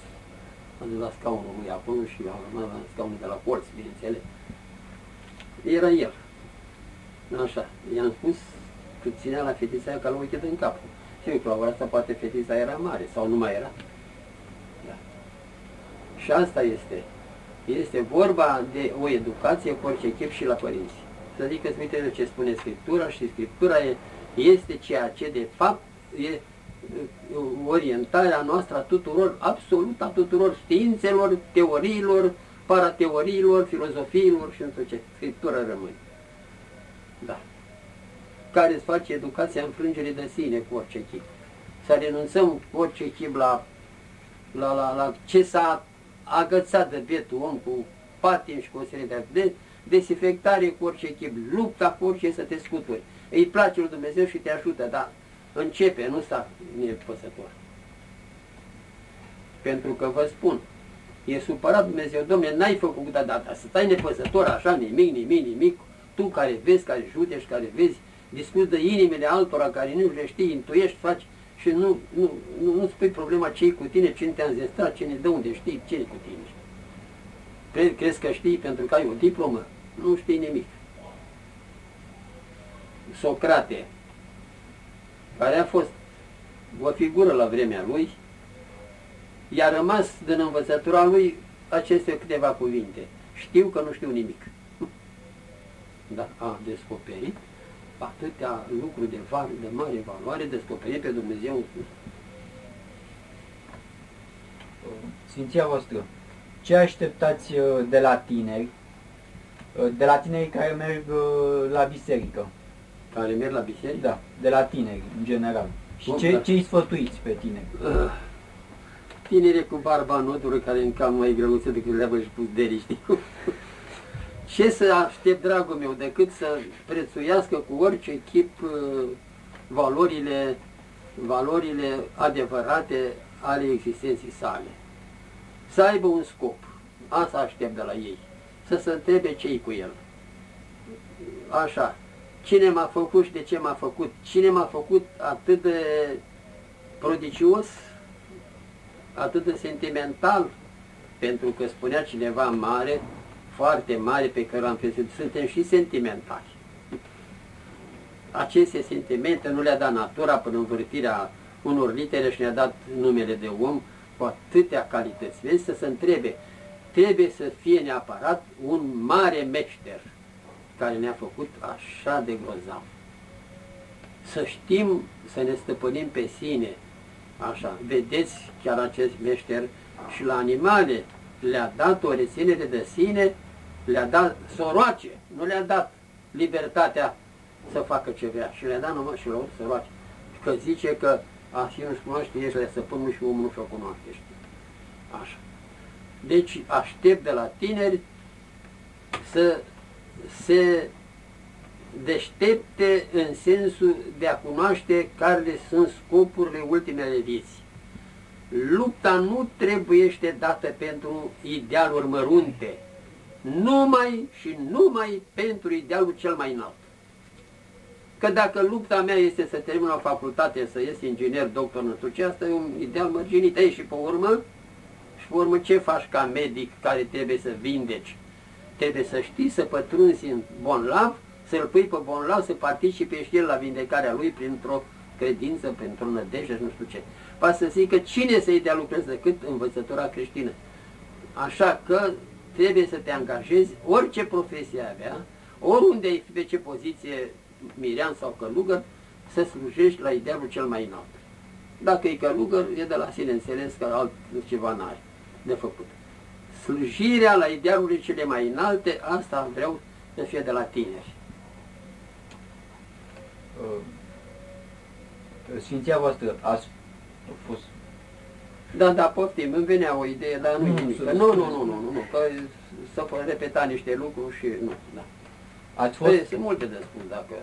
Speaker 1: am dus la scaunul lui acolo și am rămas la scaunul de la porți, bineînțeles. Era el. Așa, i-am spus cât ținea la fetița aia ca la ochit în cap. Și uite, la asta poate fetița era mare sau nu mai era. Da. Și asta este. Este vorba de o educație cu orice chip și la părinți. Să zic că uite ce spune Scriptura și Scriptura e, este ceea ce de fapt e orientarea noastră a tuturor, absolut a tuturor științelor, teoriilor, parateoriilor, filozofiilor și nu ce. Scriptura rămâne. Da care îți face educația înfrângerii de sine cu orice chip. Să renunțăm cu orice chip la, la, la, la ce s-a agățat de bietul om cu patim și cu o serie de, de desinfectare cu orice chip, lupta cu orice să te scuturi. Îi place lui Dumnezeu și te ajută, dar începe, nu sta nepăsător. Pentru că vă spun, e supărat Dumnezeu, domne, n-ai făcut data, să stai nepăsător așa, nimic, nimic, nimic, tu care vezi, care judești, care vezi, discuți de inimile altora care nu le știi, intuiești, faci și nu, nu, nu, nu spui problema ce cu tine, cine te-a înzestrat, cine de unde știi, ce cu tine. Crezi, crezi că știi pentru că ai o diplomă? Nu știi nimic. Socrate, care a fost o figură la vremea lui, i-a rămas din învățătura lui aceste câteva cuvinte. Știu că nu știu nimic. Da, a descoperit atâtea lucruri de, var, de mare valoare descoperite pe Dumnezeu în sus.
Speaker 2: Sfinția voastră, ce așteptați uh, de la tineri, uh, de la tineri care merg uh, la biserică?
Speaker 1: Care merg la biserică?
Speaker 2: Da, de la tineri, în general. Și ce, da. ce îi sfătuiți pe tineri? Uh,
Speaker 1: tineri cu barba nodură care în cam mai greuță decât le-a și pus deri, știi? Ce să aștept, dragul meu, decât să prețuiască cu orice chip uh, valorile, valorile adevărate ale existenței sale. Să aibă un scop. Asta aștept de la ei. Să se întrebe ce cu el. Așa. Cine m-a făcut și de ce m-a făcut? Cine m-a făcut atât de prodicios, atât de sentimental? Pentru că spunea cineva mare, foarte mare pe care l-am crezut, suntem și sentimentali. Aceste sentimente nu le-a dat natura până învârtirea unor litere și ne-a dat numele de om cu atâtea calități. Vezi să se întrebe, trebuie să fie neapărat un mare meșter care ne-a făcut așa de grozav. Să știm să ne stăpânim pe sine, așa, vedeți chiar acest meșter și la animale le-a dat o reținere de sine, le-a dat soroace, nu le-a dat libertatea să facă ce vrea și le-a dat numai și lor soroace. Că zice că așa nu-și cunoaște, ești la săpânul și omul nu și-o cunoaște. Așa. Deci aștept de la tineri să se deștepte în sensul de a cunoaște care sunt scopurile ultimele vieții. Lupta nu trebuiește dată pentru idealuri mărunte, numai și numai pentru idealul cel mai înalt. Că dacă lupta mea este să termin o facultate, să ies inginer, doctor, nu știu ce, asta e un ideal mărginit. Ei, și pe urmă, și pe urmă ce faci ca medic care trebuie să vindeci? Trebuie să știi să pătrunzi în bonlav, să-l pui pe bonlav, să participe și el la vindecarea lui printr-o credință, printr-o nădejde și nu știu ce. Pa să zică cine să-i dea lucrez decât învățătura creștină. Așa că trebuie să te angajezi, orice profesie avea, oriunde ai fi pe ce poziție mirean sau călugăr, să slujești la idealul cel mai înalt. Dacă e călugăr, e de la sine înțeles că altceva n-are de făcut. Slujirea la idealurile cele mai înalte, asta vreau să fie de la tineri.
Speaker 2: Uh, Sfinția voastră, ați fost...
Speaker 1: Da, da, poftim, îmi venea o idee, dar nu e nimic. Nu, nu, nu, nu, nu, nu, că să repeta niște lucruri și nu, da. Ați fost... Păi, sunt multe de spus, dacă...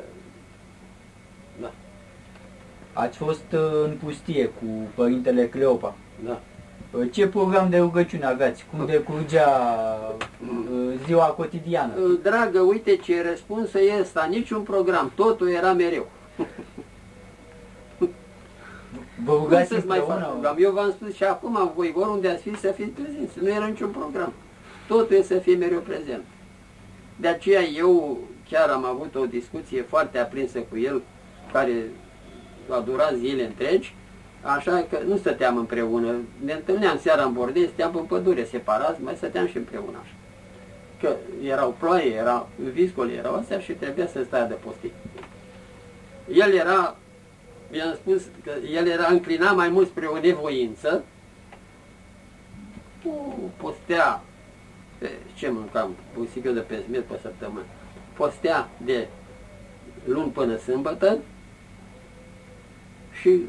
Speaker 1: Da.
Speaker 2: Ați fost uh, în pustie cu Părintele Cleopa.
Speaker 1: Da.
Speaker 2: Uh, ce program de rugăciune aveați? Cum decurgea uh, ziua cotidiană?
Speaker 1: Dragă, uite ce răspunsă e ăsta, niciun program, totul era mereu.
Speaker 2: Vă rugați
Speaker 1: să mai fac program? Eu v-am spus și acum, voi oriunde ați fi să fiți prezenți, nu era niciun program. Totul e să fie mereu prezent. De aceea eu chiar am avut o discuție foarte aprinsă cu el, care a durat zile întregi, așa că nu stăteam împreună. Ne întâlneam seara în bordei, stăteam în pădure separați, mai stăteam și împreună așa. Că erau ploaie, erau viscole, erau astea și trebuia să stai de postit. El era, i-am spus că el era înclinat mai mult spre o nevoință, postea ce mâncam? Busică de pesmet pe săptămână. Postea de luni până sâmbătă și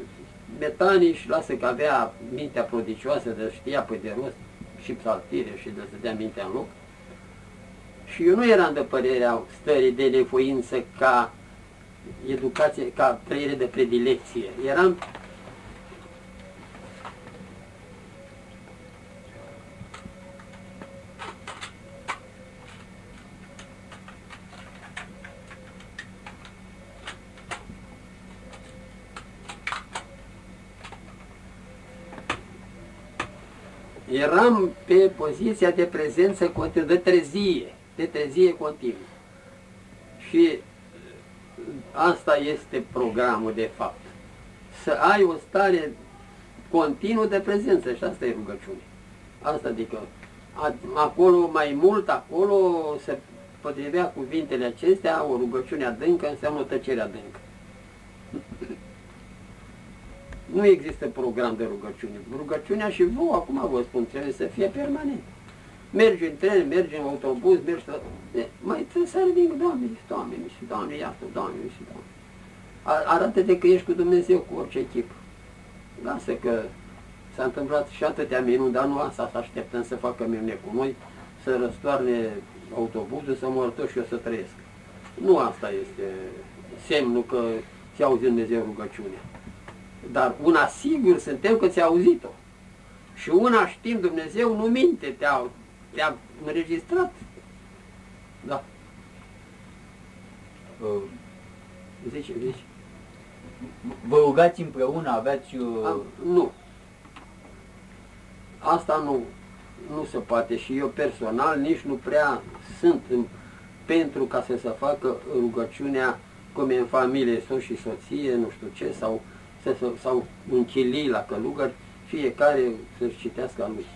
Speaker 1: metanii și lasă că avea mintea prodicioasă, de știa pe de rost și psaltire și de să dea mintea în loc. Și eu nu eram de părerea stării de nevoință ca educație, ca trăire de predilecție. Eram eram pe poziția de prezență continuă, de trezie, de trezie continuă. Și asta este programul de fapt. Să ai o stare continuă de prezență și asta e rugăciune. Asta adică acolo, mai mult acolo se potrivea cuvintele acestea, o rugăciune adâncă înseamnă o tăcere adâncă. Nu există program de rugăciune. Rugăciunea și vouă, acum vă spun, trebuie să fie permanent. Mergi în tren, mergi în autobuz, mergi să... Mai trebuie să ridic, Doamne, Doamne, și Doamne, iartă, Doamne, și Doamne. Arată-te că ești cu Dumnezeu cu orice chip. Lasă că s-a întâmplat și atâtea minuni, dar nu asta să așteptăm să facă minune cu noi, să răstoarne autobuzul, să mor tot și eu să trăiesc. Nu asta este semnul că ți-a auzit Dumnezeu rugăciunea. Dar una sigur suntem că ți-a auzit-o. Și una știm, Dumnezeu nu minte, te te-a înregistrat. Da.
Speaker 2: Uh,
Speaker 1: Zice, zice.
Speaker 2: Vă rugați împreună, aveați... Uh...
Speaker 1: Am, nu. Asta nu, nu se poate și eu personal nici nu prea sunt în, pentru ca să se facă rugăciunea cum e în familie, soț și soție, nu știu ce, sau, să, sau în chilii la călugări, fiecare să-și citească a lui.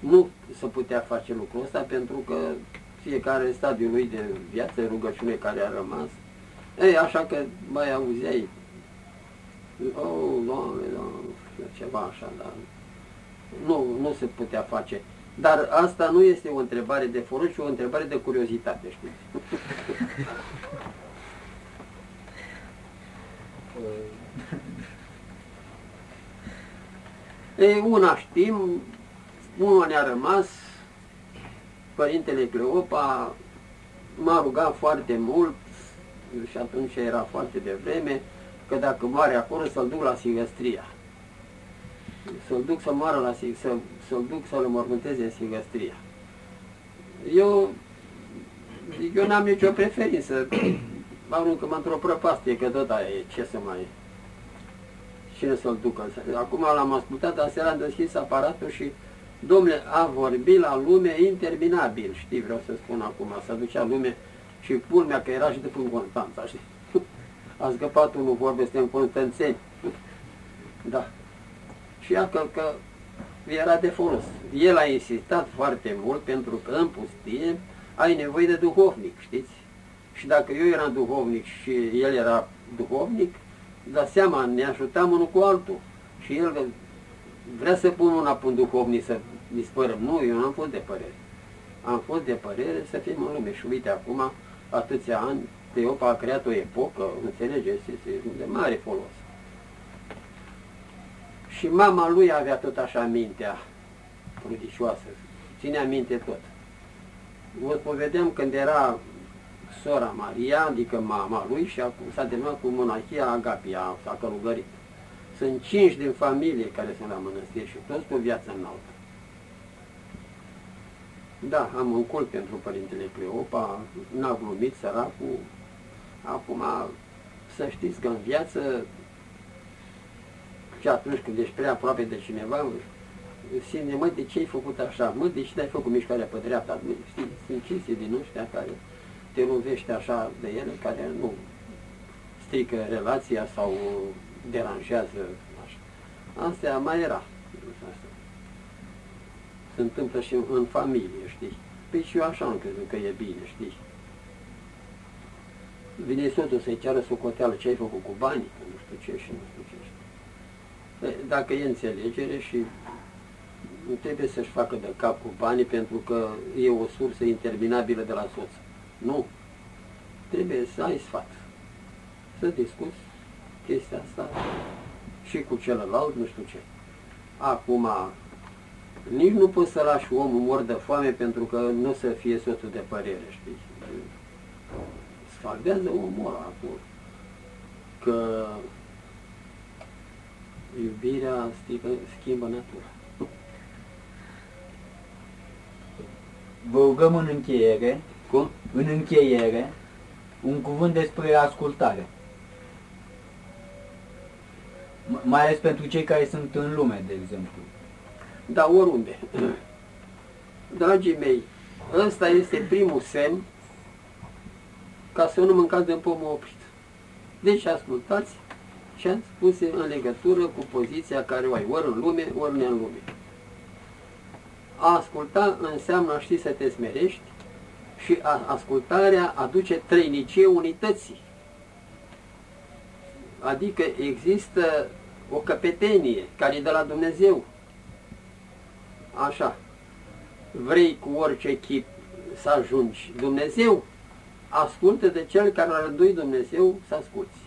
Speaker 1: Nu se putea face lucrul ăsta pentru că fiecare stadiul lui de viață, rugăciune care a rămas. Ei, așa că mai auzeai, oh, doamne, doamne, ceva așa, dar nu, nu se putea face. Dar asta nu este o întrebare de folos, ci o întrebare de curiozitate, știți? Ei, una știm, una ne-a rămas, Părintele Cleopa m-a rugat foarte mult și atunci era foarte devreme, că dacă moare acolo să-l duc la Sigăstria. Să-l duc să moară la să, să-l duc să-l mormânteze în Sigăstria. Eu, eu n-am nicio preferință, aruncă-mă într-o prăpastie, că tot aia e, ce să mai... Cine să-l ducă? Acum l-am ascultat, aseară am deschis aparatul și Domnule, a vorbit la lume interminabil, știi, vreau să spun acum, să ducea lume și pulmea că era și de în Constanța, știi? A scăpat unul, vorbe, suntem constanțeni. Da. Și iată că era de folos. El a insistat foarte mult pentru că în pustie ai nevoie de duhovnic, știți? Și dacă eu eram duhovnic și el era duhovnic, da seama, ne ajutam unul cu altul. Și el vrea să pun una pe un duhovnic să dispărăm. Nu, eu n-am fost de părere. Am fost de părere să fim în lume. Și uite, acum, atâția ani, Teopa a creat o epocă, înțelegeți, este de mare folos. Și mama lui avea tot așa mintea prudicioasă, ținea minte tot. Vă povedem când era sora Maria, adică mama lui, și acum s-a terminat cu monarhia Agapia, s-a călugărit. Sunt cinci din familie care sunt la mănăstire și toți cu viață înaltă. Da, am un cult pentru Părintele Cleopa, n-a glumit săracul. Acum, să știți că în viață, și atunci când ești prea aproape de cineva, simte, mă, de ce ai făcut așa? Mă, de ce ai făcut mișcarea pe dreapta? Știi, sunt cinste din ăștia care te lovește așa de ele, care nu strică relația sau deranjează așa. Asta mai era. Se întâmplă și în familie, știi? Păi și eu așa am crezut că e bine, știi? Vine soțul să-i ceară socoteală ce ai făcut cu banii, nu știu ce și nu știu ce. Păi, dacă e înțelegere și nu trebuie să-și facă de cap cu banii pentru că e o sursă interminabilă de la soț. Nu. Trebuie să ai sfat. Să discuți chestia asta și cu celălalt, nu știu ce. Acum, nici nu poți să lași omul mor de foame pentru că nu să fie soțul de părere, știi? Sfaldează omul ăla acolo. Că iubirea schimbă, schimbă natura.
Speaker 2: Vă rugăm în încheiere,
Speaker 1: Cum?
Speaker 2: în încheiere, un cuvânt despre ascultare mai ales pentru cei care sunt în lume, de exemplu.
Speaker 1: Da, oriunde. Dragii mei, ăsta este primul semn ca să nu mâncați de pomul oprit. Deci ascultați ce am spus în legătură cu poziția care o ai, ori în lume, ori în lume. A asculta înseamnă a ști să te smerești și a, ascultarea aduce trăinicie unității. Adică există o căpetenie care e de la Dumnezeu. Așa. Vrei cu orice chip să ajungi Dumnezeu? Ascultă de cel care a rânduit Dumnezeu să asculți.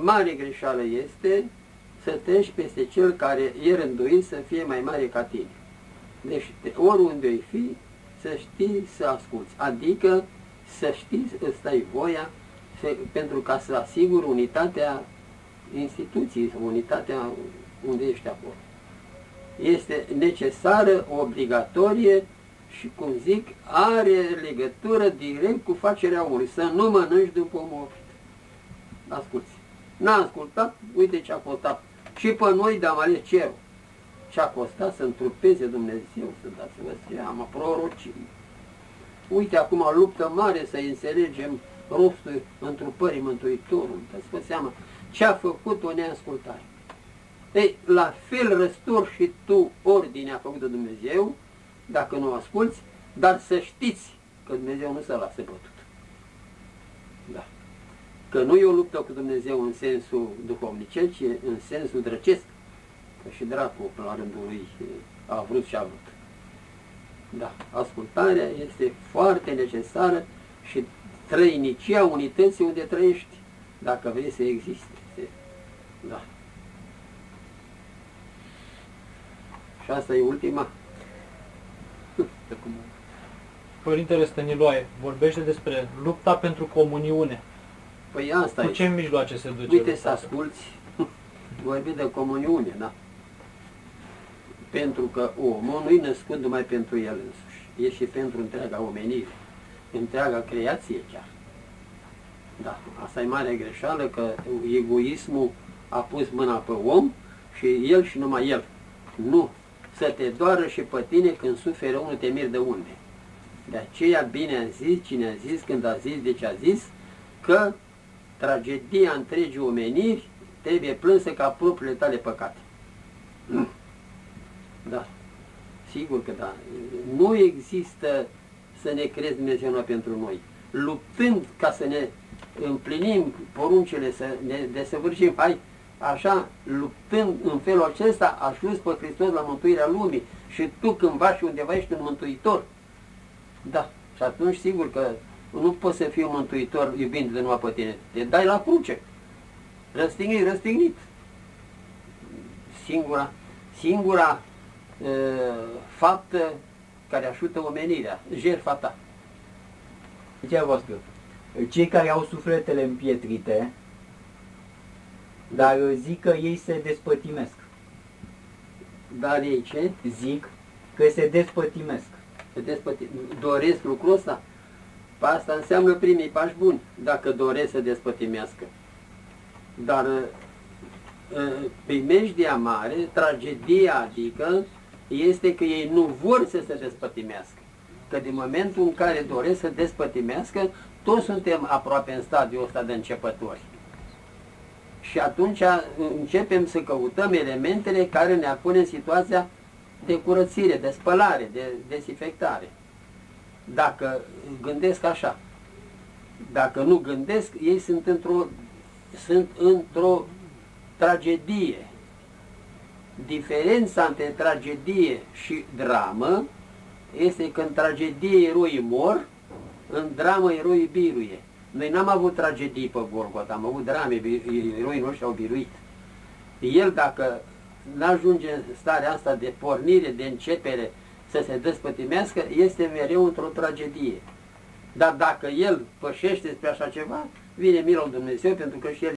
Speaker 1: Mare greșeală este să treci peste cel care e rânduit să fie mai mare ca tine. Deci, oriunde ai fi, să știi să asculți. Adică să știi să stai voia să, pentru ca să asiguri unitatea instituții, unitatea unde ești acolo. este necesară, obligatorie și, cum zic, are legătură direct cu facerea omului. Să nu mănânci după omul Asculți. N-a ascultat, uite ce a costat. Și pe noi, dar mai ales cerul. Ce a costat să întrupeze Dumnezeu, să dați-vă seama, prorocii. Uite acum luptă mare să înțelegem rostul întrupării Mântuitorului. Dați-vă seama ce a făcut o neascultare. Ei, la fel răstor și tu ordinea făcută Dumnezeu, dacă nu asculți, dar să știți că Dumnezeu nu se lasă bătut. Da. Că nu e o luptă cu Dumnezeu în sensul duhovnicel, ci în sensul drăcesc. Că și dracul, la rândul lui, a vrut și a vrut. Da, ascultarea este foarte necesară și trăinicia unității unde trăiești, dacă vrei să existe. Da. Și asta e ultima.
Speaker 4: Părintele Stăniloae vorbește despre lupta pentru comuniune.
Speaker 1: Păi asta
Speaker 4: Cu
Speaker 1: e.
Speaker 4: ce mijloace se duce?
Speaker 1: Uite
Speaker 4: lupta
Speaker 1: să asculți, vorbi de comuniune, da? Pentru că omul nu-i născut numai pentru el însuși, e și pentru întreaga omenire, întreaga creație chiar. Da, asta e mare greșeală, că egoismul a pus mâna pe om și el și numai el. Nu, să te doară și pe tine când suferă unul te mir de unde. De aceea bine a zis, cine a zis, când a zis, de ce a zis, că tragedia întregii omeniri trebuie plânsă ca propriile tale păcate. Da, sigur că da. Nu există să ne crezi Dumnezeu numai pentru noi. Luptând ca să ne împlinim poruncile, să ne desăvârșim, hai, așa, luptând în felul acesta, ajuns pe Hristos la mântuirea lumii și tu cândva și undeva ești un mântuitor. Da, și atunci sigur că nu poți să fii un mântuitor iubind de numai pe tine. Te dai la cruce. Răstignit, răstignit. Singura, singura uh, faptă care ajută omenirea, jertfa ta.
Speaker 2: Zicea voastră, cei care au sufletele împietrite, dar zic că ei se despătimesc.
Speaker 1: Dar ei ce?
Speaker 2: Zic că se despătimesc.
Speaker 1: Se despăti... Doresc lucrul ăsta? Pe asta înseamnă primii pași buni, dacă doresc să despătimească. Dar primejdia mare, tragedia adică, este că ei nu vor să se despătimească. Că din momentul în care doresc să despătimească, toți suntem aproape în stadiul ăsta de începători. Și atunci începem să căutăm elementele care ne pun în situația de curățire, de spălare, de desinfectare. Dacă gândesc așa, dacă nu gândesc, ei sunt într-o sunt într-o tragedie. Diferența între tragedie și dramă este că în tragedie eroii mor, în dramă eroii biruie. Noi n-am avut tragedii pe Golgota, am avut drame, eroii noștri au biruit. El dacă n-ajunge în starea asta de pornire, de începere, să se despătimească, este mereu într-o tragedie. Dar dacă el pășește spre așa ceva, vine milul Dumnezeu pentru că și el